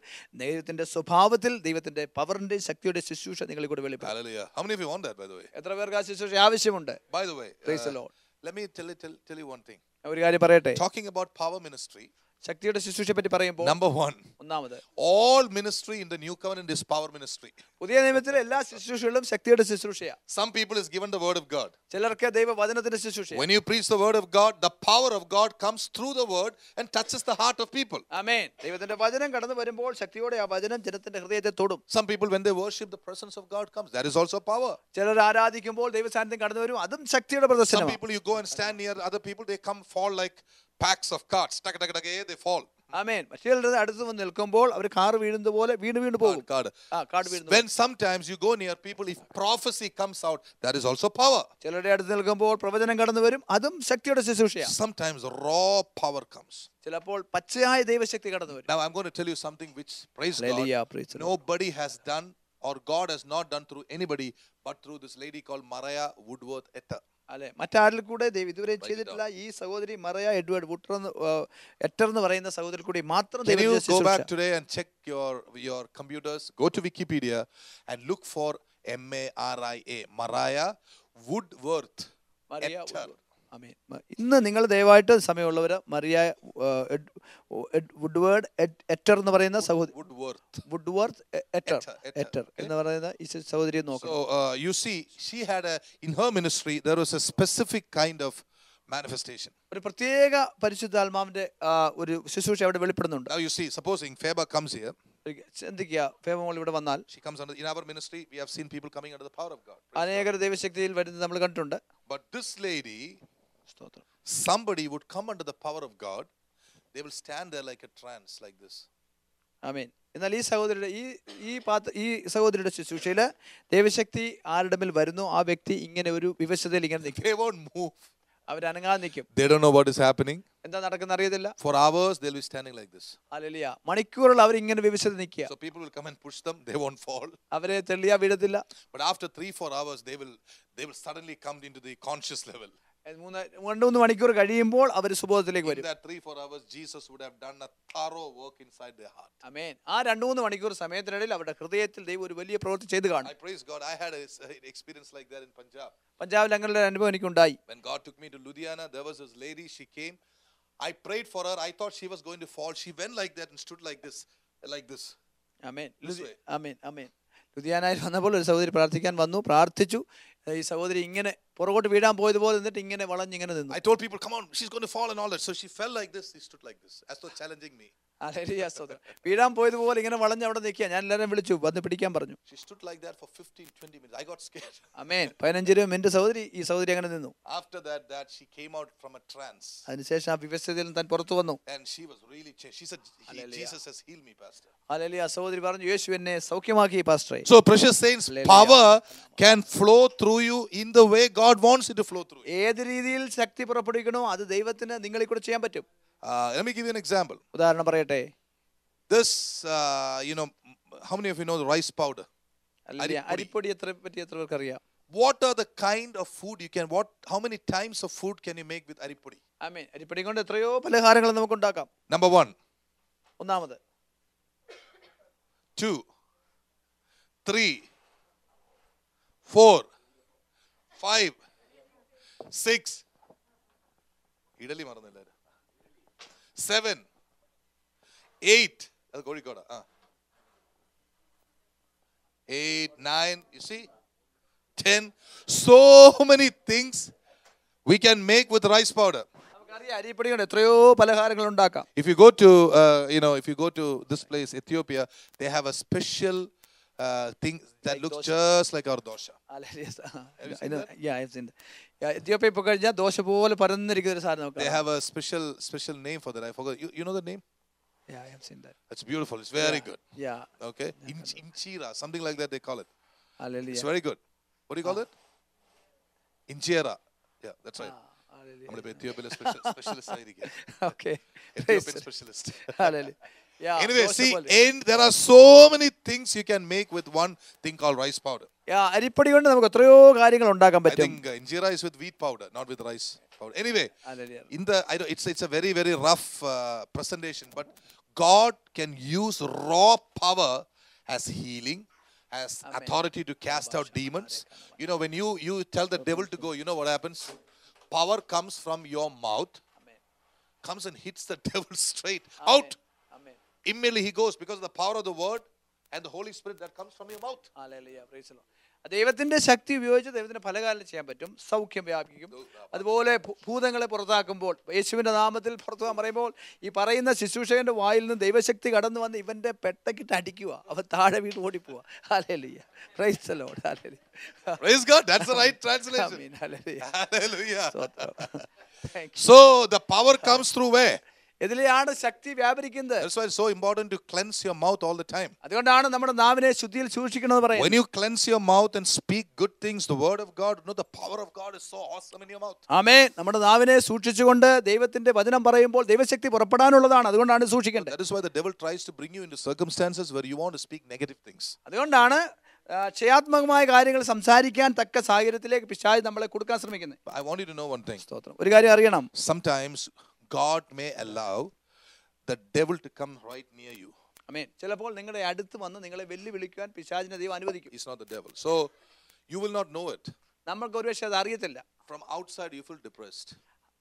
ദൈവത്തിന്റെ സ്വഭാവത്തിൽ ദൈവത്തിന്റെ പവറിന്റെ ശക്തിയുടെ ശുശ്രൂഷ നിങ്ങളിൽ കൂടെ വെളിപ്പെടും Hallelujah. How many of you want that, by the way? എത്ര പേർക്ക് ആ ശുശ്രൂഷ ആവശ്യമുണ്ട് By the way, Praise the uh, Lord. let me tell, you- tell, tell you one thing. ഒരു കാര്യം പറയട്ടെ Talking about power ministry, ശക്തിയുടെ ശുശ്രൂഷയെ പറ്റി പറയുമ്പോൾ number one, ഒന്നാമത് all ministry in the new covenant is power ministry. പുതിയ നിയമത്തിലെ എല്ലാ ശുശ്രൂഷകളും ശക്തിയുടെ ശുശ്രൂഷയാണ് Some people is given the word of God. ചിലർക്ക് ദൈവവചനത്തിന്റെ ശുശ്രൂഷ When you preach the word of God, the power of God comes through the word and touches the heart of people. ആമേൻ ദൈവത്തിന്റെ വചനം കടന്നു വരുമ്പോൾ ശക്തിയോടെ ആ വചനം ജനത്തിന്റെ ഹൃദയത്തെ തൊടും Some people, when they worship, the presence of God comes. That is also power. ചിലർ ആരാധിക്കുമ്പോൾ ദൈവസാന്നിധ്യം കടന്നു വരും അതും ശക്തിയുടെ Some പ്രദർശനമാണ് people, you go and stand near other people, they come fall like packs of cards. Taka, taka, taka, eh, they fall. ആമേൻ മറ്റു ചിലരുടെ അടുത്ത് വന്ന് നിൽക്കുമ്പോൾ അവർ കാർ വീഴുന്നത് പോലെ വീണ് വീണ് പോകും Card. ആ കാട് വീഴുന്നു When sometimes you go near people, if prophecy comes out, that is also power. ചിലരുടെ അടുത്ത് നിൽക്കുമ്പോൾ പ്രവചനം കടന്നു വരും അതും ശക്തിയുടെ ശുശ്രൂഷയാണ് Sometimes raw power comes. ചിലപ്പോൾ പച്ചയായ ദൈവശക്തി കടന്നു വരും Now I'm going to tell you something which, praise Hallelujah, God, praise the Lord. nobody has done or God has not done through anybody but through this lady called Mariah Woodworth Etta. അല്ലെ മറ്റാരിൽ കൂടെ ദൈവം ഇതുവരെ ചെയ്തിട്ടില്ല ഈ സഹോദരി മറയ Edward വുട്ടർ എന്ന് ആ, എറ്റർ എന്ന് പറയുന്ന സഹോദരി കൂടി മാത്രം Can ദൈവം you ചെയ്ത go ശുശ്രൂഷ. back today and check your your computers? Go to Wikipedia and look for M A R I A Mariah Woodworth. Mariya Etta. അമീൻ ഇന്ന് നിങ്ങൾ ദയവായിട്ട് സമയമുള്ളവർ മറിയ വുഡ്വേർഡ് എറ്റർ എന്ന് പറയുന്ന സഹോദരി എറ്റർ. എന്ന് പറയുന്ന മാനിഫെസ്റ്റേഷൻ ഒരു പ്രത്യേക പരിശുദ്ധാത്മാവിന്റെ ഒരു ശുശ്രൂഷ അവിടെ വെളിപ്പെടുന്നുണ്ട്. You see supposing Faber comes here ചിന്തിക്കുക ഫേമോൾ ഇവിടെ വന്നാൽ. She comes in our ministry we have seen people coming under the power of God അനേകര ദൈവശക്തിയിൽ വരുന്നത് നമ്മൾ കണ്ടിട്ടുണ്ട്. But this lady സ്തോത്രം somebody would come under the power of God. They will stand there like a trance, like this. ആമേൻ എന്നാൽ ഈ സഹോദരിയുടെ ഈ ഈ പാത്ര ഈ സഹോദരിയുടെ ശുശ്രൂഷയിൽ ദൈവശക്തി ആരുടെ മേൽ വരുന്നു ആ വ്യക്തി ഇങ്ങനെ ഒരു വിവശതയിൽ ഇങ്ങനെ നിൽക്കും They won't move. അവരനങ്ങാതെ നിൽക്കും They don't know what is happening. എന്താ നടക്കുന്ന അറിയത്തില്ല For hours, they'll be standing like this. അല്ലല്ല മണിക്കൂറുകൾ അവർ ഇങ്ങനെ വിവശത നിൽക്കുക So people will come and push them. They won't fall. അവരെ തെള്ളിയാ വീഴത്തില്ല But after three, four hours, they will they will suddenly come into the conscious level. മൂന്ന് രണ്ട് മൂന്ന് മണിക്കൂർ കഴിയുമ്പോൾ അവർ സുബോധത്തിലേക്ക് വരും that three, four hours, Jesus would have done a thorough work inside their heart. amen ആ രണ്ട് മൂന്ന് മണിക്കൂർ സമയത്തിനിടയിൽ അവരുടെ ഹൃദയത്തിൽ ദൈവം ഒരു വലിയ പ്രവൃത്തി ചെയ്തു കാണും I praise God. I had a, experience like that in Punjab. പഞ്ചാബിൽ അങ്ങനെ ഒരു അനുഭവം എനിക്കുണ്ടായി When God took me to Ludhiana, there was this lady. She came. I prayed for her. I thought she was going to fall. She went like that and stood like this, like this. amen This way. അമേൻ അമേൻ ലുധിയാനായിൽ വന്നപ്പോൾ ഒരു സഹോദരി പ്രാർത്ഥിക്കാൻ വന്നു പ്രാർത്ഥിച്ചു ഈ സഹോദരി ഇങ്ങനെ പുറകോട്ട് വീഴാൻ പോയത് പോലെ എന്നിട്ട് ഇങ്ങനെ വളഞ്ഞിങ്ങനെ നിന്നു. I told people come on she is going to fall and all that so she fell like this she stood like this as though challenging me hallelujah so വീഴാൻ പോയത് പോലെ ഇങ്ങനെ വളഞ്ഞ് അവിടെ നിൽക്കുക. ഞാൻ എല്ലാവരെയും വിളിച്ചു വന്ന് പിടിക്കാൻ പറഞ്ഞു. She stood like that for 15 20 minutes I got scare ആമേൻ. 15 രൂപ സഹോദരി ഈ സഹോദരി അങ്ങനെ നിന്നു. After that that she came out from a trance അതിനുശേഷം ആ വിവസ്ഥയിൽ നിന്ന് താൻ പുറത്തു വന്നു. And she was really she said Jesus has heal me pastor hallelujah. സഹോദരി പറഞ്ഞു യേശു എന്നെ സൗഖ്യമാക്കി പാസ്റ്ററേ so precious saints power can flow through you in the way go wants it to flow through. ഏത് രീതിയിൽ ശക്തി പുറപ്പെടുവിക്കണോ അത് ദൈവത്തിന് നിങ്ങളെ കൂടെ ചെയ്യാൻ പറ്റും Uh, let me give you an example. ഉദാഹരണം പറയട്ടെ This, uh, you know, how many of you know the rice powder? അല്ലെങ്കിൽ അരിപ്പൊടി. അരിപ്പൊടി എത്ര പറ്റി എത്ര പേർക്ക് അറിയാം What are the kind of food you can, what, how many times of food can you make with aripodi? mean അരിപ്പൊടി കൊണ്ട് എത്രയോ പലഹാരങ്ങൾ നമുക്ക് ഉണ്ടാക്കാം Number 1. ഒന്നാമത് two, three, four, five six idli മറന്നില്ല സെവൻ എയ്റ്റ് അത് കോഴിക്കോട്. ആ. Eight nine you see ten so many things we can make with rice powder അരിപ്പൊടി കൊണ്ട് എത്രയോ പലഹാരങ്ങൾ ഉണ്ടാക്കാം. If you go to you know if you go to this place Ethiopia they have a special uh, thing that Like looks dosha. just like our dosha. [LAUGHS] Ethiopia പോയി കഴിഞ്ഞാൽ ദോശ പോലെ പരന്നിരിക്കുന്ന ഒരു സാധനം നമുക്ക് They have a special special name for that. I forgot. You, you know the name? Yeah, I have seen that. It's beautiful. It's very good. Yeah. Okay, Inch, inchira, something like that they call it. Hallelujah. It's very good. What do you call it? Inchera. Yeah, that's right. Hallelujah. നമ്മളിപ്പോ എത്യോപ്യയിലെ special specialist ആയിരിക്കും Okay. Ethiopian specialist Hallelujah. Yeah, anyway dosa see പോലെ. and there are so many things you can make with one thing called rice powder Yeah, അരിപ്പൊടി കൊണ്ട് നമുക്ക് എത്രയോ കാര്യങ്ങൾ ഉണ്ടാക്കാൻ I പറ്റും think uh, injera is with wheat powder, not with rice powder. Anyway, Hallelujah. in the I know it's it's a very very rough uh, presentation, but God can use raw power as healing, as Amen. authority to cast out demons. You know, when you you tell the devil to go, you know what happens? Power comes from your mouth, Amen. comes and hits the [LAUGHS] devil straight out. Immediately he goes because of the power of the word and the Holy Spirit that comes from your mouth. Hallelujah. praise the Lord. ദൈവത്തിന്റെ ശക്തി ഉപയോഗിച്ച് ദൈവത്തിന് പല കാലം ചെയ്യാൻ പറ്റും സൗഖ്യം വ്യാപിക്കും അതുപോലെ ഭൂതങ്ങളെ പുറത്താക്കുമ്പോൾ യേശുവിന്റെ നാമത്തിൽ പുറത്തു പറയുമ്പോൾ ഈ പറയുന്ന ശുശ്രൂഷകന്റെ വായിൽ നിന്ന് ദൈവശക്തി കടന്നു വന്ന് ഇവന്റെ പെട്ടക്കിട്ട് അടിക്കുക അവൻ താഴെ വീട് ഓടിപ്പോവാ ഹാലേലിയ praise Lord hallelujah Praise God. That's the right translation. ഹല്ലേലൂയ Hallelujah. you. So the power comes through where? ഇതിലെയാണ് ശക്തി വ്യാപരിക്കുന്നത്. That's why so important to cleanse your mouth all the time അതുകൊണ്ടാണ് നമ്മുടെ നാവിനെ ശുദ്ധിയിൽ സൂക്ഷിക്കുന്നത് പറയുന്നത്. When you cleanse your mouth and speak good things the word of God no the power of God is so awesome in your mouth ആമേൻ. നമ്മുടെ നാവിനെ സൂക്ഷിച്ചുകൊണ്ട് ദൈവത്തിന്റെ വചനം പറയുമ്പോൾ ദൈവശക്തി പുറപ്പെടാനുള്ളതാണ്. അതുകൊണ്ടാണ് സൂക്ഷിക്കേണ്ടത്. That's why the devil tries to bring you into circumstances where you want to speak negative things അതുകൊണ്ടാണ് ചയാത്മകമായ കാര്യങ്ങൾ സംസാരിക്കാൻ തക്ക സാഹചര്യത്തിലേക്ക് പിശാജ് നമ്മളെ കൊടുക്കാൻ ശ്രമിക്കുന്നത്. I won't you to know one thing സ്തോത്രം. ഒരു കാര്യം അറിയണം. Sometimes God may allow the devil to come right near you. അമേൻ ചിലപ്പോൾ നിങ്ങളുടെ അടുത്ത് വന്ന് നിങ്ങളെ വെല്ലുവിളിക്കുവാൻ പിശാചിനെ ദൈവം അനുവദിക്കും He's not the devil. So you will not know it. നമ്മൾക്ക് ഒരുപക്ഷെ അത് അറിയത്തില്ല From outside, you feel depressed.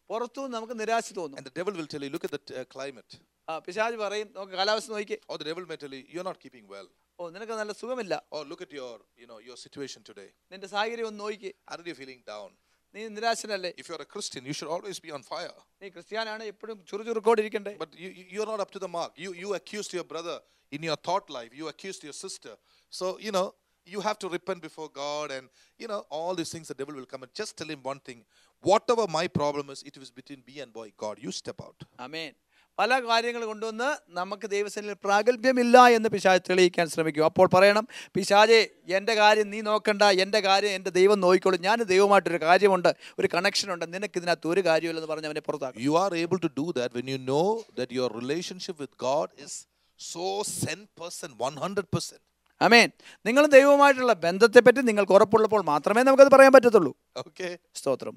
പുറത്തു നിന്ന് നമുക്ക് നിരാശ തോന്നും And the devil will tell you, look at the uh, climate. ആ, പിശാച് പറയും നമുക്ക് കാലാവസ്ഥ നോക്കി Or the devil may tell you, you're not keeping well. ഓ നിനക്ക് നല്ല സുഖമില്ല Or look at your, you know, your situation today. നിന്റെ സാഹചര്യം ഒന്ന് നോക്കി Aren't you feeling down? നീ നിരാശനല്ലേ If you're a Christian, you should always be on fire. നീ ക്രിസ്ത്യാനാണ് എപ്പോഴും ചുറുചുറുക്കോടിരിക്കണ്ടേ But you, you- you're not up to the mark. You, you accused your brother in your thought life. You accused your sister. So, you know, you have to repent before God and, you know, all these things the devil will come and just tell him one thing. Whatever my problem is, it was between me and boy. God, you step out. അമേൻ പല കാര്യങ്ങൾ കൊണ്ടുവന്ന് നമുക്ക് ദൈവസേനയിൽ പ്രാഗല്ഭ്യമില്ല എന്ന് പിശാജ് തെളിയിക്കാൻ ശ്രമിക്കും. അപ്പോൾ പറയണം പിശാജെ എന്റെ കാര്യം നീ നോക്കണ്ട. എന്റെ കാര്യം എന്റെ ദൈവം നോക്കിക്കോളും. ഞാൻ ദൈവമായിട്ടൊരു കാര്യമുണ്ട് ഒരു കണക്ഷൻ ഉണ്ട്. നിനക്ക് ഇതിനകത്ത് ഒരു കാര്യമില്ലെന്ന് പറഞ്ഞ് അവനെ പുറത്താക്കും. You are able to do that when you know that your relationship with God is so sane person one hundred percent അമേൻ നിങ്ങൾ ദൈവവുമായിട്ടുള്ള ബന്ധത്തെപ്പറ്റി നിങ്ങൾക്ക് ഉറപ്പുള്ളപ്പോൾ മാത്രമേ നമുക്കത് പറയാൻ പറ്റത്തുള്ളൂ. ഓക്കെ സ്തോത്രം.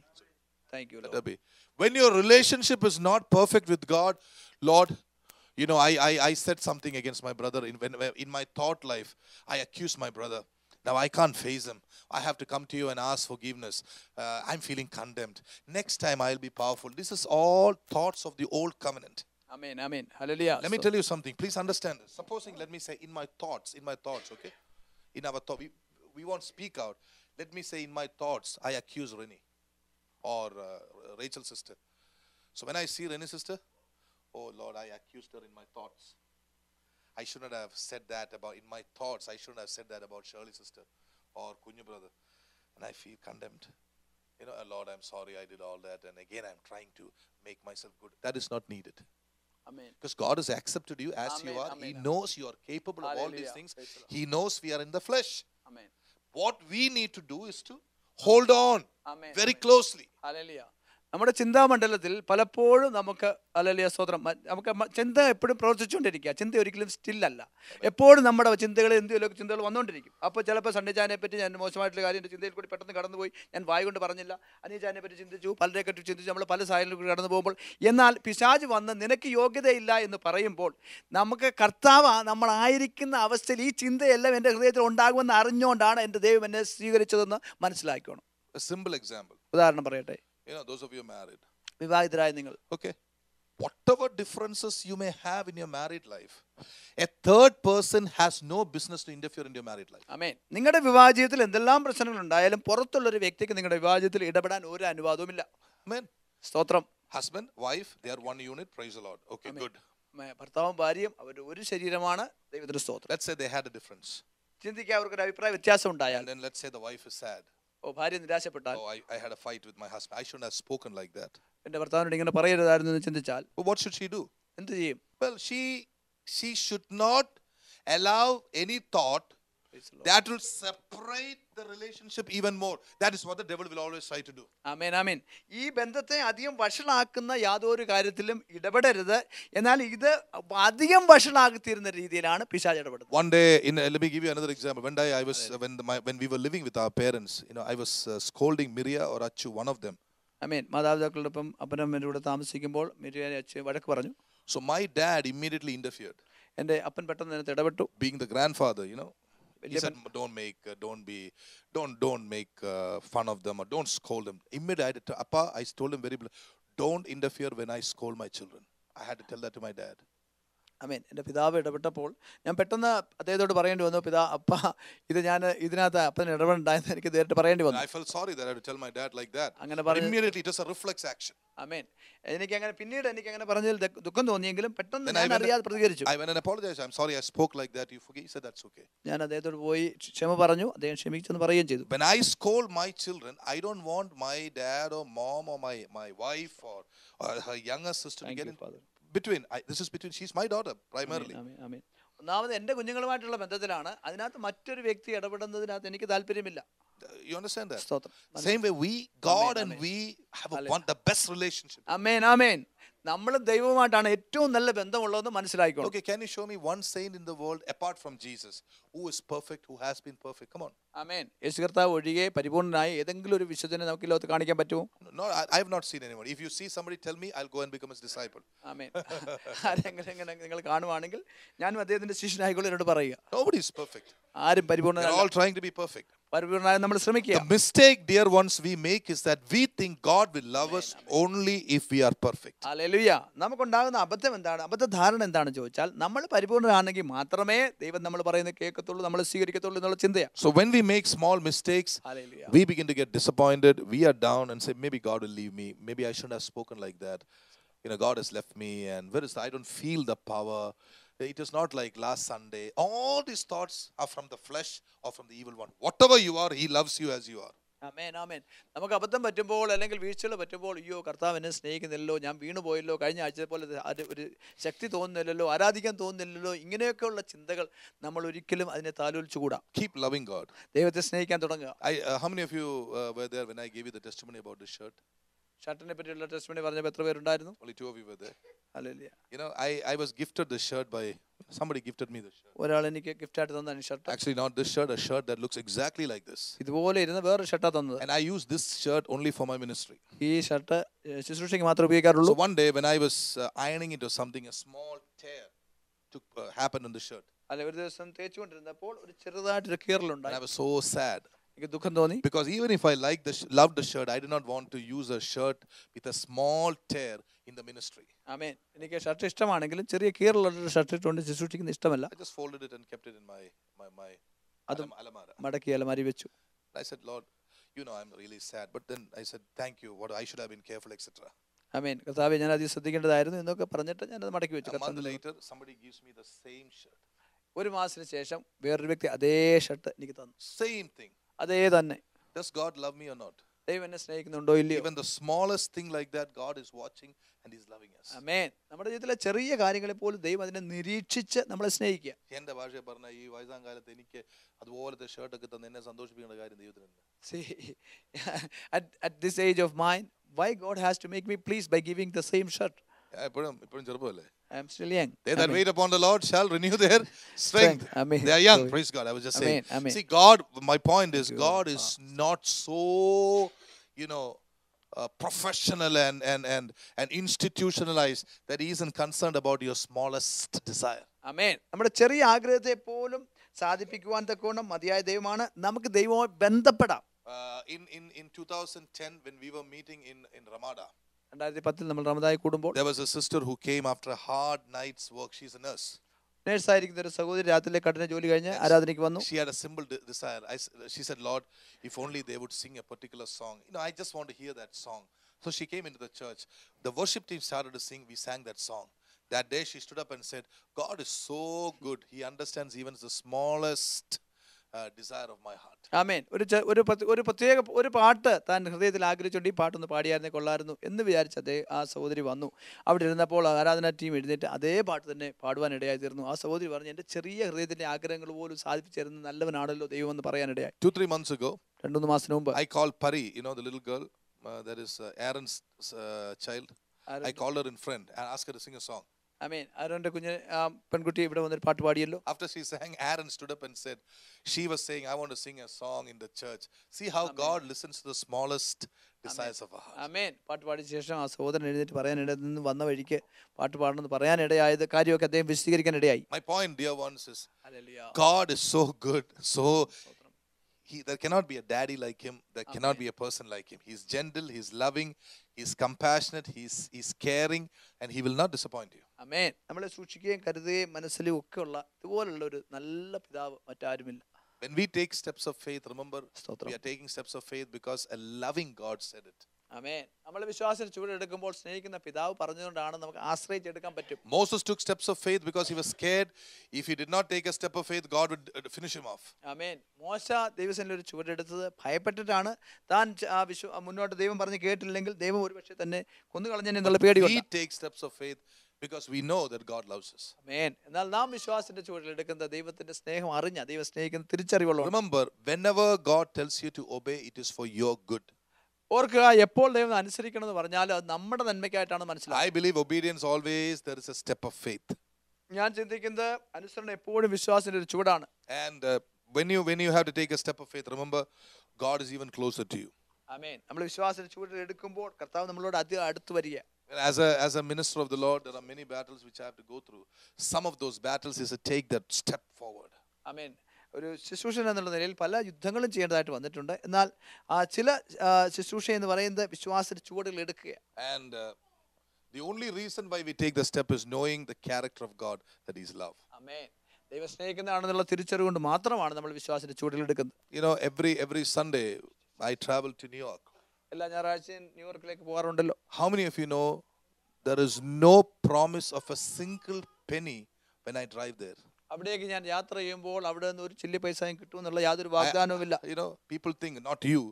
Thank you when your relationship is not perfect with God Lord, you know, I, I, I said something against my brother in, when, in my thought life. I accused my brother. Now I can't face him. I have to come to you and ask forgiveness. Uh, I'm feeling condemned. Next time I'll be powerful. This is all thoughts of the old covenant. Amen. Amen. Hallelujah. Let so. me tell you something. Please understand. Supposing, let me say, in my thoughts, in my thoughts, okay? In our thought, we, we won't speak out. Let me say, in my thoughts, I accuse Rennie or uh, Rachel's sister. So when I see Rennie's sister, Oh Lord, I accused her in my thoughts. I shouldn't have said that about in my thoughts. I shouldn't have said that about Shirley's sister or Kunyu brother. And I feel condemned. You know, oh, Lord, I'm sorry I did all that. And again, I'm trying to make myself good. That is not needed. Because God has accepted you as Amen. you are. Amen. He knows you are capable Hallelujah. of all these things. He knows we are in the flesh. Amen. What we need to do is to hold on very closely. Hallelujah. നമ്മുടെ ചിന്താമണ്ഡലത്തിൽ പലപ്പോഴും നമുക്ക് അലലിയ സ്വതന്ത്രം നമുക്ക് ചിന്ത എപ്പോഴും പ്രവർത്തിച്ചുകൊണ്ടിരിക്കുക. ചിന്ത ഒരിക്കലും സ്റ്റില്ലല്ല. എപ്പോഴും നമ്മുടെ ചിന്തകൾ എന്തെങ്കിലുമൊക്കെ ചിന്തകൾ വന്നുകൊണ്ടിരിക്കും. അപ്പോൾ ചിലപ്പോൾ സണ്ണിചാനെ പറ്റി ഞാൻ മോശമായിട്ടുള്ള കാര്യം എന്റെ ചിന്തയിൽ കൂടി പെട്ടെന്ന് കടന്നുപോയി. ഞാൻ വായ കൊണ്ട് പറഞ്ഞില്ല. അനീജാനെ പറ്റി ചിന്തിച്ചു പലരെ കറ്റി ചിന്തിച്ചു. നമ്മൾ പല സാഹചര്യങ്ങളിൽ കൂടി കടന്നു പോകുമ്പോൾ എന്നാൽ പിശാജ് വന്ന് നിനക്ക് യോഗ്യതയില്ല എന്ന് പറയുമ്പോൾ നമുക്ക് കർത്താവ് നമ്മളായിരിക്കുന്ന അവസ്ഥയിൽ ഈ ചിന്തയെല്ലാം എന്റെ ഹൃദയത്തിൽ ഉണ്ടാകുമെന്ന് അറിഞ്ഞുകൊണ്ടാണ് എന്റെ ദൈവം എന്നെ സ്വീകരിച്ചതെന്ന് മനസ്സിലാക്കണം സിമ്പിൾ എക്സാമ്പിൾ ഉദാഹരണം പറയട്ടെ. You know, those of you married. വിവാഹിതരായ നിങ്ങൾ Okay. Whatever differences you may have in your married life, a third person has no business to interfere in your married life. അമേൻ നിങ്ങളുടെ വിവാഹ ജീവിതത്തിൽ എന്തെല്ലാം പ്രശ്നങ്ങൾ ഉണ്ടായാലും പുറത്തുള്ള ഒരു വ്യക്തിക്ക് നിങ്ങളുടെ വിവാഹ ജീവിതത്തിൽ ഇടപെടാൻ ഒരു അനുവാദവുമില്ല Amen. സ്തോത്രം Husband, wife, they are one unit. Praise the Lord. Okay, good. മേ- ഭർത്താവും ഭാര്യയും അവർ ഒരു ശരീരമാണ് ദൈവത്തിന് സ്തോത്രം Let's say they had a difference. ചിന്തിക്കുക അവർക്കൊരു അഭിപ്രായ വ്യത്യാസം ഉണ്ടായാൽ let's say the wife is sad. ഓ ഭാര്യ നിരാശപ്പെട്ടാൽ Oh, I, I had a fight with my husband. I shouldn't have spoken like that. എൻ്റെ ഭർത്താവിനോട് ഇങ്ങനെ പറയരുതായിരുന്നു എന്ന് ചിന്തിച്ചാൽ But what should she do? എന്ത് ചെയ്യും Well, she she should not allow any thought Praise the Lord. that will separate the relationship even more. That is what the devil will always try to do. amen amen ഈ ബന്ധത്തെ അധികം വഷളാക്കുന്ന യാതൊരു കാര്യത്തിലും ഇടപെടരുത് എന്നാൽ ഇത് അധികം വഷളാക്കിത്തീരുന്ന രീതിയിലാണ് പിശാച് ഇടപെടുന്നത് One day, in uh, let me give you another example. One day, I was uh, when my, when we were living with our parents. You know, I was uh, scolding Miria or Achu, one of them. അമേൻ മാതാപിതാക്കളുടെ ഒപ്പം അപ്പനമ്മന്റെ കൂടെ താമസിക്കുമ്പോൾ മിരിയാനെ അച്ഛൻ വഴക്ക് പറഞ്ഞു So my dad immediately interfered, എന്റെ അപ്പൻ പെട്ടെന്ന് അതിനകത്ത് ഇടപെട്ടു being the grandfather. You know, He Lebanon. said, "Don't make, uh, don't be, don't don't make uh, fun of them or don't scold them." Immediately, Appa, I told him very, don't interfere when I scold my children. I had to tell that to my dad. അമേൻ എന്റെ പിതാവ് ഇടപെട്ടപ്പോൾ ഞാൻ പെട്ടെന്ന് അദ്ദേഹത്തോട് പറയേണ്ടി വന്നു പിതാ അപ്പ ഇത് ഞാൻ ഇതിനകത്ത് അപ്പൻ ഇടപെടണ്ടായെന്ന് എനിക്ക് നേരിട്ട് പറയേണ്ടി വന്നു that. അങ്ങനെ പറഞ്ഞ്. അമേൻ എനിക്ക് അങ്ങനെ പിന്നീട് എനിക്ക് അങ്ങനെ പറഞ്ഞതിൽ ദുഃഖം തോന്നിയെങ്കിലും പെട്ടെന്ന് ഞാൻ അറിയാതെ പ്രതികരിച്ചു. ഞാൻ അദ്ദേഹത്തോട് പോയി ക്ഷമ പറഞ്ഞു അദ്ദേഹം ക്ഷമിച്ചെന്ന് പറയുകയും ചെയ്തു When I scold my children, I don't want my dad or mom or my, my wife or, or her younger sister to get you, in Father. Between. I, this is between. She's my daughter primarily. ആമേൻ, ആമേൻ. ഒന്നാമത് എന്റെ കുഞ്ഞുങ്ങളുമായിട്ടുള്ള ബന്ധത്തിലാണ് അതിനകത്ത് മറ്റൊരു വ്യക്തി ഇടപെടുന്നതിനകത്ത് എനിക്ക് താല്പര്യമില്ല Uh, You understand that? Same way, we, God and we have a, one, the best relationship. amen ആമേൻ നമ്മൾ ദൈവവുമായിട്ടാണ് ഏറ്റവും നല്ല ബന്ധമുള്ളതെന്ന് മനസ്സിലാക്കിക്കോ okay can you show me one saint in the world apart from Jesus who is perfect who has been perfect come on ആമേൻ യേശു കർത്താവ് ഒഴികെ പരിപൂർണനായ ഏതെങ്കിലും ഒരു വിശുദ്ധനെ നമുക്ക് ലോകത്ത് കാണിക്കാൻ പറ്റുമോ? No I have not seen anyone if you see somebody tell me I will go and become his ആമേൻ ആരെങ്കിലും നിങ്ങൾ കാണുവാണെങ്കിൽ ഞാൻ അദ്ദേഹത്തിന്റെ ശിഷ്യനായിക്കോളെ എന്നോട് പറയുക. നോബഡി ഈസ് ആരും പരിപൂർണനായ all trying to be perfect പരിപൂർണനായി നമ്മൾ ശ്രമിക്കുക The mistake, dear ones, we make is that we think God will love us only if we are perfect. അല്ലെലുയ്യ നമുക്കുണ്ടാകുന്ന അബദ്ധം എന്താണ് അബദ്ധ ധാരണ എന്താണെന്ന് ചോദിച്ചാൽ നമ്മൾ പരിപൂർണരാണെങ്കിൽ മാത്രമേ ദൈവം നമ്മൾ പറയുന്നത് കേൾക്കത്തുള്ളൂ നമ്മൾ സ്വീകരിക്കത്തുള്ളൂ എന്നുള്ള ചിന്തയാണ് So when we make small mistakes, Hallelujah. we begin to get disappointed. We are down and say, maybe God will leave me. Maybe I shouldn't have spoken like that. You know, God has left me, and where is I don't feel the power. It is not like last Sunday. All these thoughts are from the flesh or from the evil one. Whatever you are, He loves you as you are. ആമേൻ ആമേൻ നമുക്ക് അബദ്ധം പറ്റുമ്പോൾ അല്ലെങ്കിൽ വീഴ്ചകൾ പറ്റുമ്പോൾ അയ്യോ കർത്താവ് എന്നെ സ്നേഹിക്കുന്നില്ലല്ലോ ഞാൻ വീണു പോയല്ലോ കഴിഞ്ഞ ആഴ്ച പോലെ ഇത് അത് ഒരു ശക്തി തോന്നുന്നില്ലല്ലോ ആരാധിക്കാൻ തോന്നുന്നില്ലല്ലോ ഇങ്ങനെയൊക്കെയുള്ള ചിന്തകൾ നമ്മൾ ഒരിക്കലും അതിനെ താലോലിച്ചുകൂടാ Keep loving God. ദൈവത്തെ സ്നേഹിക്കാൻ തുടങ്ങുക I, uh, how many of you uh, were there when I gave you the testimony about this shirt? ഷർട്ടിനെ പറ്റിയുള്ള ടെസ്റ്റ് മണി പറഞ്ഞപ്പോൾ എത്ര പേരുണ്ടായിരുന്നു Only two of you were there. അല്ലല്ല You know, I, I was gifted this shirt by somebody gifted me this shirt. ഒരാൾ എനിക്ക് ഗിഫ്റ്റായിട്ട് തന്ന shirt Actually, not this shirt, a shirt that looks exactly like this. ഇതുപോലെ ഇരുന്ന വേറൊരു ഷർട്ടാ തന്നത് And I use this shirt only for my ministry. ഈ shirt ഏഹ്, ശുശ്രൂഷയ്ക്ക് മാത്രമേ ഉപയോഗിക്കാറുള്ളൂ So one day when I was uh, ironing it or something, a small tear took uh, happened on the shirt, അല്ല ഒരു ദിവസം തേച്ചുകൊണ്ടിരുന്നപ്പോൾ ഒരു ചെറുതായിട്ടൊരു കീറലുണ്ടായി and I was so sad എനിക്ക് ദുഃഖം തോന്നി. Because even if I like the love the shirt I did not want to use a shirt with a small tear in the ministry ആമേൻ എനിക്ക് shirt ഇഷ്ടമാണെങ്കിലും ചെറിയ കീറുള്ള ഒരു ഷർട്ട് ഇട്ടുകൊണ്ട് ശുശ്രൂഷിക്കുന്ന ഇഷ്ടമല്ല. I just folded it and kept it in my my my അത് അലമാര. മടക്കി അലമാരി വെച്ചു. I said lord you know I am really sad but then I said thank you what I should have been careful etcetera I mean കർത്താവ് ഞാൻ അത് ശ്രദ്ധിക്കേണ്ടതായിരുന്നു. എന്നൊക്കെ പറഞ്ഞിട്ട് ഞാൻ അത് മടക്കി വെച്ചു. ഒരു മാസത്തിന് ശേഷം വേറൊരു വ്യക്തി അതേ ഷർട്ട് എനിക്ക് തന്നു. സെയിം തിങ് അതേ തന്നെ Does God love me or not? ദൈവം എന്നെ സ്നേഹിക്കുന്നുണ്ടോ ഇല്ലയോ Even the smallest thing like that, God is watching and He's loving us. ആമേൻ നമ്മുടെ ജീവിതത്തിലെ ചെറിയ കാര്യങ്ങളെ പോലും ദൈവം അതിനെ നിരീക്ഷിച്ച് നമ്മളെ സ്നേഹിക്കുക എന്റെ ഭാഷ പറഞ്ഞ ഈ വയസ്സാം കാലത്ത് എനിക്ക് അതുപോലത്തെ ഷർട്ടൊക്കെ തന്ന് എന്നെ സന്തോഷിപ്പിക്കേണ്ട കാര്യം ദൈവത്തിനുണ്ട് See, at, at this age of mine, why God has to make me pleased by giving the same shirt? എപ്പോഴും ഇപ്പോഴും ചെറുപ്പമല്ലേ I am still young. They that Amen. wait upon the Lord shall renew their strength. Amen. They are young. Glory. Praise God. I was just Amen. saying. Amen. See, God, my point is, you, God Lord. is not so, you know, uh, professional and, and, and, and institutionalized that He isn't concerned about your smallest desire. അമേൻ നമ്മുടെ ചെറിയ ആഗ്രഹത്തെ പോലും സാധിപ്പിക്കുവാൻ തക്കവണ്ണം മതിയായ ദൈവമാണ് നമുക്ക് ദൈവവുമായി ബന്ധപ്പെടാം Uh, in, in, in 2010, when we were meeting in, in Ramada, രണ്ടായിരത്തി പത്തിൽ നമ്മൾ റമദായി കൂടുമ്പോൾ there was a sister who came after a hard night's work. She's a nurse. നേഴ്സായിരിക്കുന്ന ഒരു സഹോദരി രാത്രിയിലെ കഠിന ജോലി കഴിഞ്ഞ് ആരാധനയ്ക്ക് വന്നു She had a simple de- desire. I, s- she said, Lord, if only they would sing a particular song. You know, I just want to hear that song. So she came into the church. The worship team started to sing. We sang that song. That day she stood up and said, God is so good. He understands even the smallest ആമേൻ ഒരു ഒരു ഒരു പ്രത്യേക ഒരു പാട്ട് താൻ ഹൃദയത്തിൽ ആഗ്രഹിച്ചുകൊണ്ട് ഈ പാട്ടൊന്ന് പാടിയായിരുന്നേ കൊള്ളായിരുന്നു എന്ന് വിചാരിച്ച് അതേ ആ സഹോദരി വന്നു. അവിടെ ഇരുന്നപ്പോൾ ആരാധന ടീം എഴുന്നേറ്റ് അതേ പാട്ട് തന്നെ പാടുവാൻ ഇടയായി തീർന്നു. ആ സഹോദരി പറഞ്ഞു എന്റെ ചെറിയ ഹൃദയത്തിന്റെ ആഗ്രഹങ്ങൾ പോലും സാധിപ്പിച്ചിരുന്നു നല്ലവനാണല്ലോ ദൈവം എന്ന് പറയാനിടയായി ടു ത്രീ മന്ത്സ് അഗോ രണ്ടു മൂന്ന് മാസം മുമ്പ്. I call Perry you know the little girl there is Aaron's child I call her in front and ask her to sing a song sing a song. ആമേൻ ആരോൻ്റെ കുഞ്ഞ് ആ പെൺകുട്ടി ഇവിടെ വന്നൊരു പാട്ട് പാടിയല്ലോ After she sang, Aaron stood up and said, She was saying, I want to sing a song in the church. See how God listens to the smallest desires of our heart. ആമേൻ പാട്ട് പാടിയ ശേഷം ആ സഹോദരൻ എഴുന്നേറ്റ് പറയാനിട നിന്ന് വന്ന വഴിക്ക് പാട്ട് പാടണമെന്ന് പറയാനിടയായത് കാര്യമൊക്കെ അദ്ദേഹം വിശദീകരിക്കാനിടയായി My point, dear ones, is hallelujah. God is so good. So he, there cannot be a daddy like him. There cannot be a person like him. He's gentle, he's loving, he's compassionate, he's, he's caring, and he will not disappoint you. അമേൻ നമ്മളെ സൂക്ഷിക്കുകയും കരുതുകയും മനസ്സിലും ഒക്കെ ഉള്ള ഇതുപോലുള്ള ഒരു നല്ല പിതാവ് മറ്റാരുമില്ല When we take steps of faith, remember, Stotram. we are taking steps of faith because a loving God said it. അമേൻ നമ്മൾ വിശ്വാസത്തിൽ ചുവടെടുക്കുമ്പോൾ സ്നേഹിക്കുന്ന പിതാവ് പറഞ്ഞുകൊണ്ടാണ് നമുക്ക് ആശ്രയിച്ചെടുക്കാൻ പറ്റും Moses took steps of faith because he was scared. If he did not take a step of faith, God would uh, finish him off. Amen. മോശ ദൈവസേനയിൽ ഒരു ചുവടെടുത്തത് ഭയപ്പെട്ടിട്ടാണ് താൻ ആ വിശ്വ മുന്നോട്ട് ദൈവം പറഞ്ഞു കേട്ടില്ലെങ്കിൽ ദൈവം ഒരുപക്ഷേ തന്നെ കൊന്നുകളഞ്ഞെന്നുള്ള എന്നുള്ള പേടി he take steps of faith because we know that God loves us. അമേൻ എന്നാൽ നാം വിശ്വാസത്തിന്റെ ചുവട്ടിലെടുക്കുന്ന ദൈവത്തിന്റെ സ്നേഹം അറിഞ്ഞ ദൈവം സ്നേഹിക്കുന്ന തിരിച്ചറിവുള്ള Remember, whenever God tells you to obey, it is for your good. ഓർക്കുക എപ്പോൾ ദൈവം അനുസരിക്കണം എന്ന് പറഞ്ഞാൽ അത് നമ്മുടെ നന്മയ്ക്കായിട്ടാണ് മനസ്സിലാക്കുക I believe obedience always there is a step of faith. ഞാൻ ചിന്തിക്കുന്നത് അനുസരണം എപ്പോഴും വിശ്വാസത്തിന്റെ ഒരു ചുവടാണ് And uh, when you when you have to take a step of faith, remember, God is even closer to you. അമേൻ നമ്മൾ വിശ്വാസത്തിന്റെ ചുവട്ടിൽ എടുക്കുമ്പോൾ കർത്താവ് നമ്മളോട് അധികം അടുത്ത് വരിക And As a as a minister of the Lord, there are many battles which I have to go through. Some of those battles is to take that step forward. അമേൻ ഒരു ശുശ്രൂഷൻ എന്നുള്ള നിലയിൽ പല യുദ്ധങ്ങളും ചെയ്യേണ്ടതായിട്ട് വന്നിട്ടുണ്ട് എന്നാൽ ആ ചില ആ, ശുശ്രൂഷ എന്ന് പറയുന്നത് വിശ്വാസത്തിന്റെ ചുവടുകൾ എടുക്കുക And uh, the only reason why we take the step is knowing the character of God that He's love. അമേൻ ദൈവം സ്നേഹിക്കുന്നതാണെന്നുള്ള തിരിച്ചറിവ് കൊണ്ട് മാത്രമാണ് നമ്മൾ വിശ്വാസത്തിന്റെ ചുവടുകൾ എടുക്കുന്നത് You know, every every Sunday I travel to New York. എല്ലാ ഞായറാഴ്ചയും ന്യൂയോർക്കിലേക്ക് പോകാറുണ്ടല്ലോ How many of you know there is no promise of a single penny when I drive there? അവിടേക്ക് ഞാൻ യാത്ര ചെയ്യുമ്പോൾ അവിടെ നിന്ന് ഒരു ചില്ലി പൈസയും കിട്ടും എന്നുള്ള യാതൊരു വാഗ്ദാനവുമില്ല You know, people think, not you,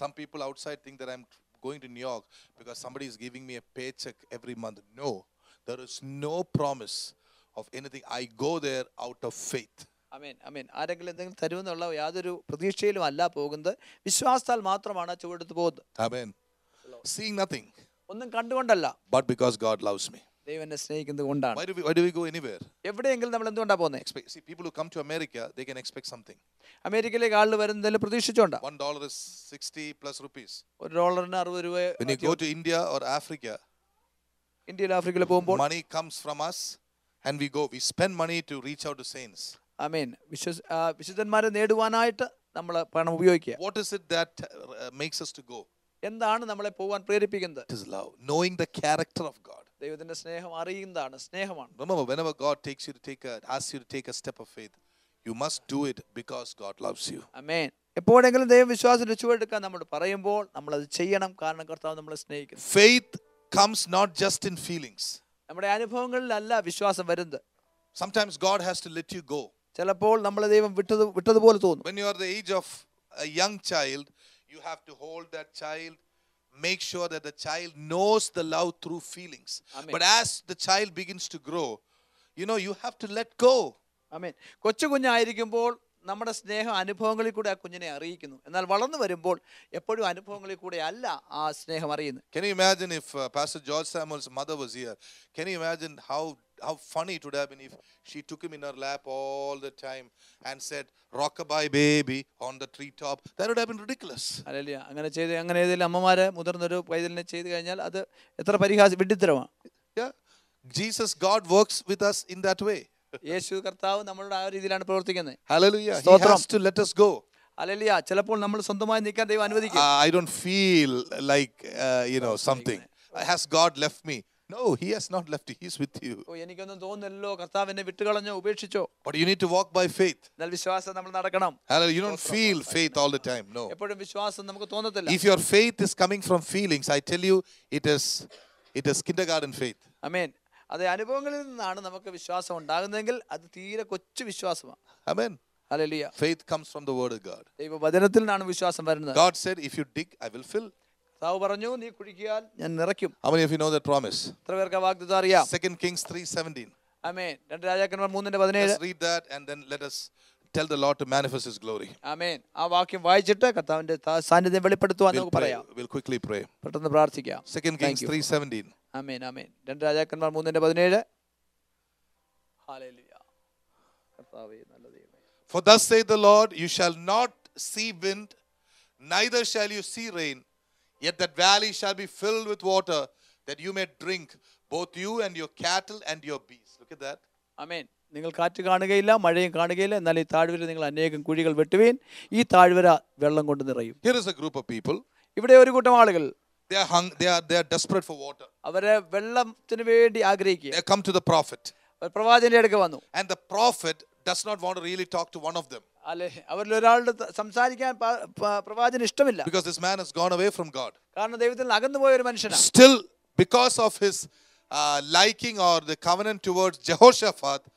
some people outside think that I'm going to New York because somebody is giving me a paycheck every month. No, there is no promise of anything. I go there out of faith. അമേൻ അമേൻ ആരെങ്കിലും എന്തെങ്കിലും തരുമെന്നുള്ള യാതൊരു പ്രതീക്ഷയിലും അല്ല പോകുന്നത് വിശ്വാസത്താൽ മാത്രമാണ് ആ ചുവടെടുത്ത് പോകുന്നത് Amen. Seeing nothing, ഒന്നും കണ്ടുകൊണ്ടല്ല but because God loves me. ദൈവം എന്നെ സ്നേഹിക്കുന്നത് കൊണ്ടാണ് Why do we, why do we go anywhere? എവിടെയെങ്കിലും നമ്മൾ എന്തുകൊണ്ടാണ് പോകുന്നത് Expect, see, people who come to America, they can expect something. അമേരിക്കയിലേക്ക് ആളുകൾ വരുന്നതിൽ പ്രതീക്ഷിച്ചോണ്ടാ One dollar is 60 plus rupees. ഒരു ഡോളറിന് അറുപത് രൂപ When you go to India or Africa, ഇന്ത്യയിൽ ആഫ്രിക്കയിൽ പോകുമ്പോൾ money comes from us and we go. We spend money to reach out to saints. അമീൻ വിശ്വസ് ആ, വിശുദ്ധന്മാരെ നേടുവാനായിട്ട് നമ്മൾ പണം ഉപയോഗിക്കുക What is it that uh, makes us to go? എന്താണ് നമ്മളെ പോകാൻ പ്രേരിപ്പിക്കുന്നത് It is love. Knowing the character of God. ദൈവത്തിന്റെ സ്നേഹം അറിയുന്നതാണ് സ്നേഹമാണ് Remember, whenever God takes you to take a, asks you to take a step of faith, you must do it because God loves you. അമേൻ എപ്പോഴെങ്കിലും ദൈവം വിശ്വാസം ചുവടെടുക്കാൻ നമ്മൾ പറയുമ്പോൾ നമ്മൾ അത് ചെയ്യണം കാരണം കർത്താവ് നമ്മളെ സ്നേഹിക്കുന്നു Faith comes not just in feelings. നമ്മുടെ അനുഭവങ്ങളിലല്ല വിശ്വാസം വരുന്നത് Sometimes God has to let you go. ചിലപ്പോൾ നമ്മളെ ദൈവം വിട്ടത് വിട്ടതുപോലെ തോന്നും When you are the age of a young child, you have to hold that child, make sure that the child knows the love through feelings. Amen. But as the child begins to grow, you know, you have to let go. amen കൊച്ചു കുഞ്ഞായിരിക്കുമ്പോൾ നമ്മുടെ സ്നേഹം അനുഭവങ്ങളിൽ കൂടെ ആ കുഞ്ഞിനെ അറിയിക്കുന്നു എന്നാൽ വളർന്നു വരുമ്പോൾ എപ്പോഴും അനുഭവങ്ങളിൽ കൂടെ അല്ല ആ സ്നേഹം അറിയുന്നത് Can you imagine if uh, Pastor George Samuel's mother was here? Can you imagine how how funny it would have been if she took him in her lap all the time and said, "Rockabye baby" on the treetop? That would have been ridiculous. അല്ലല്ല അങ്ങനെ ചെയ്ത് അങ്ങനെ ഏതെങ്കിലും അമ്മമാര് മുതിർന്നൊരു പൈതലിനെ ചെയ്ത് കഴിഞ്ഞാൽ അത് എത്ര പരിഹാസ വിഡിത്തരമാണ് Yeah, Jesus, God works with us in that way. യേശു കർത്താവ് നമ്മളുടെ ആ രീതിയിലാണ് പ്രവർത്തിക്കുന്നത് Hallelujah. He സ്തോത്രം. has to let us go. അല്ലല്ല ചിലപ്പോൾ നമ്മൾ സ്വന്തമായി നിൽക്കാൻ ദൈവം അനുവദിക്കും Uh, I don't feel like uh, you know something. Has God left me? No, He has not left you. He's with you. ഓ എനിക്കൊന്നും തോന്നുന്നില്ലല്ലോ കർത്താവ് എന്നെ വിട്ടുകളഞ്ഞോ ഉപേക്ഷിച്ചോ But you need to walk by faith. എന്നാൽ വിശ്വാസം നമ്മൾ നടക്കണം Hallelujah. You don't feel faith all the time. No. എപ്പോഴും വിശ്വാസം നമുക്ക് തോന്നത്തില്ല If your faith is coming from feelings, I tell you, it is it is kindergarten faith. അമേൻ അതെ അനുഭവങ്ങളിൽ നിന്നാണ് നമുക്ക് വിശ്വാസം ഉണ്ടാകുന്നതെങ്കിൽ അത് തീരെ കൊച്ചു വിശ്വാസമാണ് Amen. അല്ലല്ല Faith comes from the word of God. ദൈവവചനത്തിൽ നിന്നാണ് വിശ്വാസം വരുന്നത് God said, if you dig, I will fill. കർത്താവ് പറഞ്ഞു നീ കുഴിക്കിയാൽ ഞാൻ നിറയ്ക്കും How many of you know that promise? എത്ര പേർക്ക് ആ വാഗ്ദത്തം അറിയാം Second Kings 3:17. അമേൻ രണ്ട് രാജാക്കന്മാർ മൂന്നിന്റെ പതിനേഴ് Let's read that and then let us tell the Lord to manifest his glory. ആമേൻ ആ വാക്യം വായിച്ചിട്ട് കർത്താവിന്റെ താ- സാന്നിധ്യം വെളിപ്പെടുത്തുവാൻ We'll നമുക്ക് pray. പറയാം We'll quickly pray. പെട്ടെന്ന് പ്രാർത്ഥിക്കാം Second Thank Kings you. 3:17. ആമേൻ ആമേൻ രണ്ട് രാജാക്കന്മാർ മൂന്നിന്റെ പതിനേഴ് ഹല്ലേലൂയ. കർത്താവേ നല്ല ദൈവമേ For thus saith the Lord, you shall not see wind, neither shall you see rain, yet that valley shall be filled with water, that you may drink, both you and your cattle and your beasts. Look at that. ആമേൻ നിങ്ങൾ കാറ്റ് കാണുകയില്ല മഴയും കാണുകയില്ല എന്നാൽ ഈ താഴ്വര നിങ്ങൾ അനേകം കുഴികൾ വെട്ടുവീൻ ഈ താഴ്വര വെള്ളം കൊണ്ട് നിറയും Here is a group of people. ഇവിടെ ഒരു കൂട്ടം ആളുകൾ They are hung, they are they are desperate for water. അവരെ വെള്ളത്തിന് വേണ്ടി ആഗ്രഹിക്കുക They come to the prophet. അവർ പ്രവാചകന്റെ അടുക്ക വന്നു And the prophet does not want to really talk to one of them. അല്ലെ അവരിൽ ഒരാളുടെ സംസാരിക്കാൻ പ്രവാചകന് ഇഷ്ടമില്ല Because this man has gone away from God. കാരണം ദൈവത്തിൽ നിന്ന് അകന്നുപോയ ഒരു മനുഷ്യനാണ് Still, because of his uh, liking or the covenant towards Jehoshaphat, uh,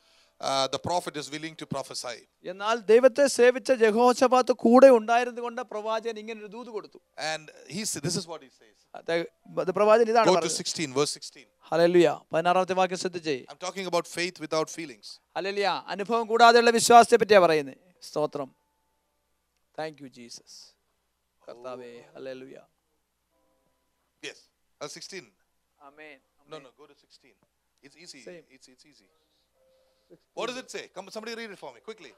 the prophet is willing to prophesy. എന്നാൽ ദൈവത്തെ സേവിച്ച ജഹോശപാത്ത് കൂടെ ഉണ്ടായിരുന്നത് കൊണ്ട് പ്രവാചകൻ ഇങ്ങനെ ഒരു ദൂത് കൊടുത്തു And he sa- this is what he says. അത് അത് പ്രവാചകൻ ഇതാണ് Go to പറഞ്ഞത് 16, verse 16. ഹലലുയ പതിനാറാമത്തെ വാക്യം ശ്രദ്ധിച്ചേ I'm talking about faith without feelings. ഹലലിയ അനുഭവം കൂടാതെയുള്ള വിശ്വാസത്തെ പറ്റിയാ പറയുന്നത് സ്തോത്രം താങ്ക് യു ജീസസ് കർത്താവേ hallelujah Yes. Uh, 16. Amen No, no, go to 16. It's easy. Same. It's, it's easy. What does it say? Come, somebody read it for me quickly.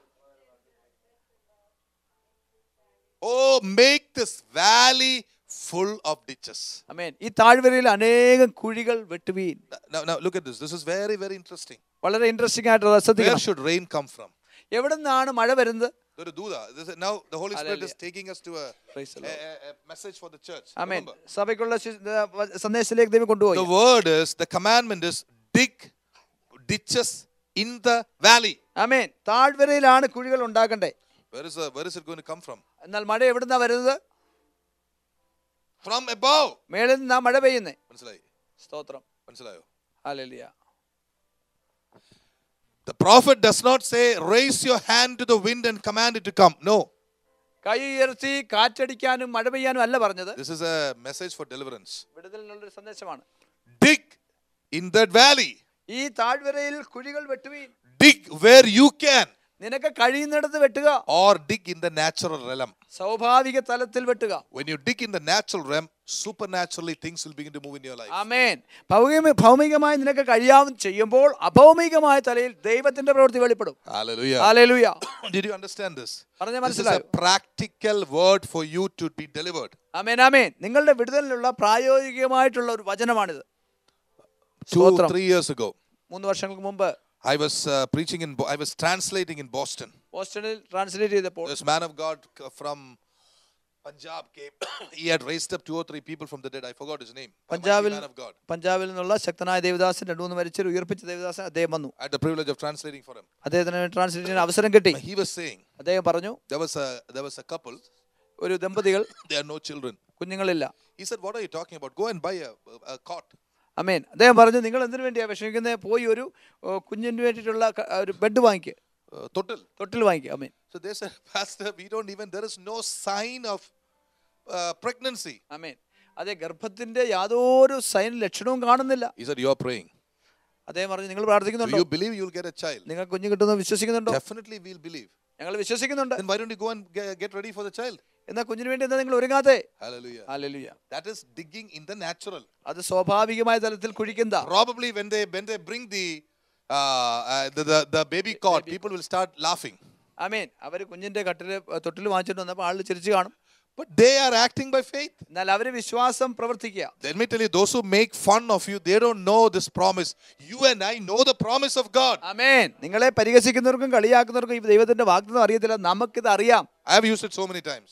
Oh, make this valley full of ditches. ആമേൻ ഈ താഴ്വരയിൽ അനേകം കുഴികൾ വെട്ടുവീൻ Now, now look at this. This is very, very interesting. വളരെ interesting ആയിട്ടുള്ള Where ശ്രദ്ധിക്കണം should rain come from? എവിടെ നിന്നാണ് മഴ വരുന്നത് Go to Duda. This is, now the Holy Spirit is Hallelujah. taking us to a, Praise the a, Lord. a- a message for the church. Amen Remember, സഭയ്ക്കുള്ള ശി- the- വ- സന്ദേശത്തിലേക്ക് ദൈവം കൊണ്ടുപോയി the word is, the commandment is dig ditches in the valley. ആമേൻ താഴ്വരയിലാണ് കുഴികൾ ഉണ്ടാക്കണ്ടേ Where is, the, where is it going to come from? എന്നാൽ മഴ എവിടുന്നാ വരുന്നത് From above. മേളിൽ നിന്നാ മഴ പെയ്യുന്നേ മനസ്സിലായി സ്തോത്രം മനസ്സിലായോ hallelujah The prophet does not say, raise your hand to the wind and command it to come. No. കൈ ഉയർത്തി കാറ്റടിക്കാനും മഴ പെയ്യാനും അല്ല പറഞ്ഞത് This is a message for deliverance. വിടുതലിനുള്ളൊരു സന്ദേശമാണ് Dig in that valley. ഈ താഴ്വരയിൽ കുഴികൾ വെട്ടുവീൻ ഡിഗ് വേർ യു can. നിനക്ക് കഴിയുന്നിടത്ത് വെട്ടുക or dig in the natural realm സ്വാഭാവിക തലത്തിൽ വെട്ടുക When you dig in the natural realm, supernaturally things will begin to move in your life. amen ഭൗമിക ഭൗമികമായി നിനക്ക് കഴിയാവുന്ന ചെയ്യുമ്പോൾ അഭൗമികമായ തലയിൽ ദൈവത്തിന്റെ പ്രവൃത്തി വെളിപ്പെടും Hallelujah. hallelujah [COUGHS] Did you understand this? പറഞ്ഞ This is a മനസ്സിലായോ practical word for you to be delivered. ആമേൻ ആമേൻ നിങ്ങളുടെ വിടുതലിനുള്ള പ്രായോഗികമായിട്ടുള്ള ഒരു വചനമാണിത് Two, സ്തോത്രം. three years ago, മൂന്ന് വർഷങ്ങൾക്ക് മുമ്പ് I was uh, preaching in, Bo- I was translating in Boston. ബോസ്റ്റണിൽ translate ചെയ്തപ്പോൾ This man of God c- from Punjab came. [COUGHS] he had raised up two or three people from the dead. I forgot his name. A mighty പഞ്ചാബിൽ man of God. പഞ്ചാബിൽ നിന്നുള്ള ശക്തനായ ദേവദാസൻ രണ്ടു മൂന്ന് മരിച്ചൊരു ഉയർപ്പിച്ച ദേവദാസൻ അദ്ദേഹം വന്നു I had the privilege of translating for him. അദ്ദേഹത്തിന് translate ചെയ്യാൻ അവസരം കിട്ടി He was saying അദ്ദേഹം പറഞ്ഞു there was a there was a couple. ഒരു [LAUGHS] ദമ്പതികൾ They had no children. കുഞ്ഞുങ്ങളില്ല He said, "What are you talking about? Go and buy a, a cot." അമേൻ. അദ്ദേഹം പറഞ്ഞു നിങ്ങൾ എന്തിനു വേണ്ടിയാണ് വിഷമിക്കുന്നത് പോയി ഒരു കുഞ്ഞിന് വേണ്ടിയിട്ടുള്ള ഒരു ബെഡ് വാങ്ങിക്കുക തൊട്ടിൽ. തൊട്ടിൽ വാങ്ങിക്കുക അമേൻ. So the pastor we don't even there is no sign of pregnancy അമേൻ. അതെ ഗർഭത്തിന്റെ യാതൊരു സൈൻ ലക്ഷണവും കാണുന്നില്ല. Is are you are praying അദ്ദേഹം പറഞ്ഞു നിങ്ങൾ പ്രാർത്ഥിക്കുന്നുണ്ടോ? You believe you will get a child നിങ്ങൾ കുഞ്ഞു കിട്ടുന്നു വിശ്വസിക്കുന്നുണ്ടോ? ഡെഫിനറ്റ്ലി വിൽ ബിലീവ് ഞങ്ങൾ വിശ്വസിക്കുന്നുണ്ട്. Why don't you go and get ready for the child എന്നാൽ കുഞ്ഞിന് വേണ്ടി എന്താ നിങ്ങൾ ഒരുങ്ങാതെ That is digging in the natural. അത് സ്വാഭാവികമായ തലത്തിൽ കുഴിക്കുന്ന Probably when they when they bring the uh, uh, the, the the baby cot, people will start laughing. അമേൻ അവർ കുഞ്ഞിന്റെ കട്ടിൽ തൊട്ടിൽ വാങ്ങിച്ചിട്ട് വന്നപ്പോൾ ആൾ ചിരിച്ചു കാണും But they are acting by faith. എന്നാൽ avare വിശ്വാസം പ്രവർത്തിക്കുക Let me tell you, those who make fun of you, they don't know this promise. You and I know the promise of God. Amen. നിങ്ങളെ പരിഹസിക്കുന്നവർക്കും കളിയാക്കുന്നവർക്കും ഈ ദൈവത്തിന്റെ വാഗ്ദത്തം അറിയത്തില്ല നമുക്കിത് അറിയാം I have used it so many times.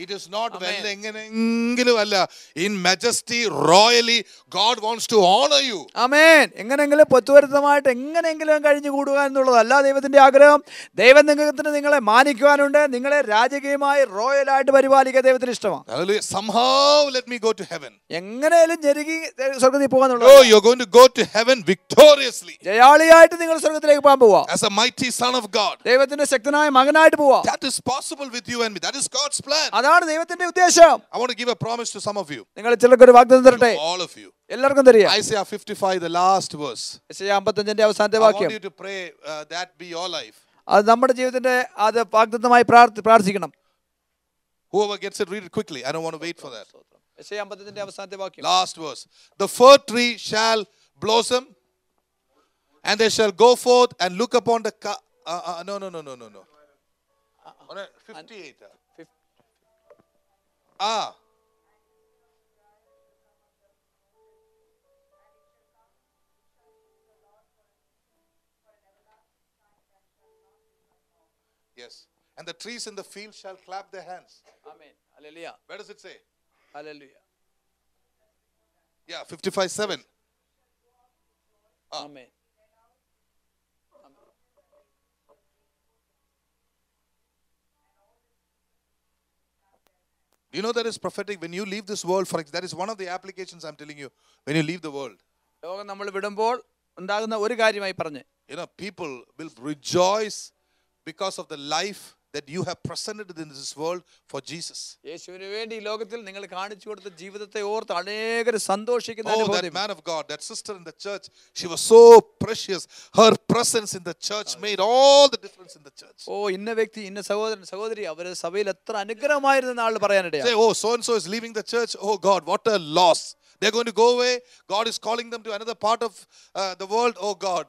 It is not well എങ്ങനെയെങ്കിലും അല്ല. In majesty royally God wants to honour you അമേൻ എങ്ങനെങ്കിലും പൊത്തുവരുത്തമായിട്ട് എങ്ങനെയെങ്കിലും കഴിഞ്ഞു കൂടുക എന്നുള്ളതല്ല ദൈവത്തിന്റെ ആഗ്രഹം ദൈവം നിങ്ങൾക്ക് നിങ്ങളെ മാനിക്കുവാനുണ്ട് നിങ്ങളെ രാജകീയമായി റോയലായിട്ട് പരിപാലിക്കുക ദൈവത്തിന് ഇഷ്ടമാണ്. Somehow, let me go to heaven. എങ്ങനെയാലും ഞെരുങ്ങി സ്വർഗത്തിൽ No, പോകാന്നുള്ളത് you're going to go to heaven victoriously ജയാളിയായിട്ട് നിങ്ങൾ സ്വർഗത്തിലേക്ക് പോകാൻ പോവാ as a mighty son of God. ദൈവത്തിന്റെ ശക്തനായ മകനായിട്ട് പോവാ That is possible with you and me. That is God's plan. അതാണ് ദൈവത്തിന്റെ ഉദ്ദേശം I want to give a promise to some of you, നിങ്ങൾ ചിലർക്ക് ഒരു വാഗ്ദാനം തരട്ടെ all of you. എല്ലാവർക്കും തരിക Isaiah 55, the last verse. അമ്പത്തഞ്ചിന്റെ അവസാനത്തെ I want വാക്യം you to pray uh, that be your life. അത് നമ്മുടെ ജീവിതത്തിന്റെ അത് വാഗ്ദത്തമായി പ്രാർത്ഥി പ്രാർത്ഥിക്കണം Whoever gets it, read it quickly. I don't want to wait for that. യശയ അമ്പത്തിന്റെ അവസാനത്തെ വാക്യം Last verse. The fir tree shall blossom, and they shall go forth and look upon the. Ca- uh, uh, no, no, no, no, no, no. Oh, no, 58. uh. Ah. Yes. And the trees in the field shall clap their hands. Amen. Hallelujah. Where does it say? Hallelujah. Yeah, 55 7. Ah. Amen. you know that is prophetic? When you leave this world, for ex- that is one of the applications I'm telling you. When you leave the world, ലോകം നമ്മൾ വിടുമ്പോൾ ഉണ്ടാകുന്ന ഒരു കാര്യമായി പറഞ്ഞ് you know, people will rejoice because of the life that you have presented in this world for Jesus. യേശുവിന് വേണ്ടി ഈ ലോകത്തിൽ നിങ്ങൾ കാണിച്ചു കൊടുത്ത ജീവിതത്തെ ഓർത്ത് അനേകർ സന്തോഷിക്കുന്ന Oh, that അനുഭവം man of God, that sister in the church, she was so precious. Her presence in the church made all the difference in the church. ഓ ഇന്ന വ്യക്തി ഇന്ന സഹോദരൻ സഹോദരി അവര് സഭയിൽ എത്ര അനുഗ്രഹമായിരുന്ന ആൾ പറയാനിടയാ Say, oh, so and so is leaving the church. Oh, God, what a loss. They're going to go away. God is calling them to another part of uh, the world. Oh, God.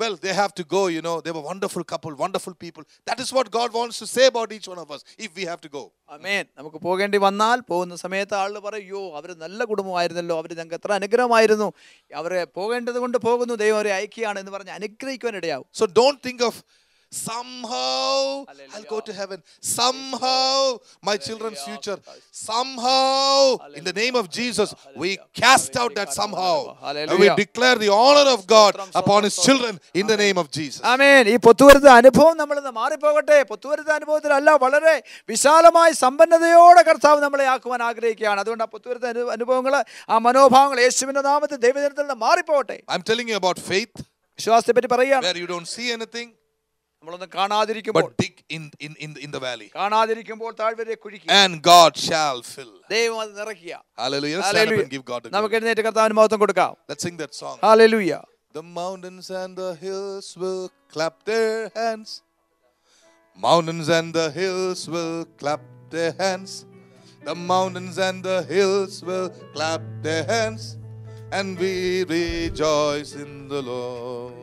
Well, they have to go, you know. They were wonderful couple, wonderful people. That is what God wants to say about each one of us if we have to go. അമേൻ നമുക്ക് പോകേണ്ടി വന്നാൽ പോകുന്ന സമയത്ത് ആളുകൾ പറയോ അവർ നല്ല കുടുംബമായിരുന്നല്ലോ അവർ ഞങ്ങൾക്ക് എത്ര അനുഗ്രഹമായിരുന്നു അവരെ പോകേണ്ടത് കൊണ്ട് പോകുന്നു ദൈവം അവരെ അയക്കുകയാണ് എന്ന് പറഞ്ഞ് അനുഗ്രഹിക്കുവാൻ ഇടയാവും So don't think of somehow I'll go to heaven. Somehow my children's future. Somehow in the name of Jesus we cast out that somehow. And we declare the honor of God upon his children in the name of Jesus. ആമേൻ ഈ പൊത്തുവരുത്ത അനുഭവം നമ്മൾ ഇന്ന് മാറിപ്പോകട്ടെ പൊത്തുവരുത്ത അനുഭവത്തിലല്ല വളരെ വിശാലമായ സമ്പന്നതയോടെ കർത്താവ് നമ്മളെ ആക്കുവാൻ ആഗ്രഹിക്കുകയാണ് അതുകൊണ്ട് ആ പൊത്തുവരുത്ത അനുഭവങ്ങൾ ആ മനോഭാവങ്ങൾ യേശുവിന്റെ നാമത്തിൽ ദൈവജനത്തിൽ നിന്ന് മാറിപ്പോകട്ടെ I'm telling you about faith വിശ്വാസത്തെ പറ്റി പറയുകയാണ് where you don't see anything നമ്മളൊന്നും കാണാതിരിക്കുമ്പോൾ but dig in, in, in, in the valley. കാണാതിരിക്കുമ്പോൾ താഴ്വരെ കുഴിക്കുക And God shall fill. ദൈവം അത് നിറയ്ക്കുക Hallelujah. Stand up hallelujah. and give God the നമുക്ക് glory. എഴുന്നേറ്റ് കർത്താവിന് മഹത്വം കൊടുക്കാം Let's sing that song. Hallelujah The mountains and the hills will clap their hands. Mountains and the hills will clap their hands. The mountains and the hills will clap their hands. And we rejoice in the Lord.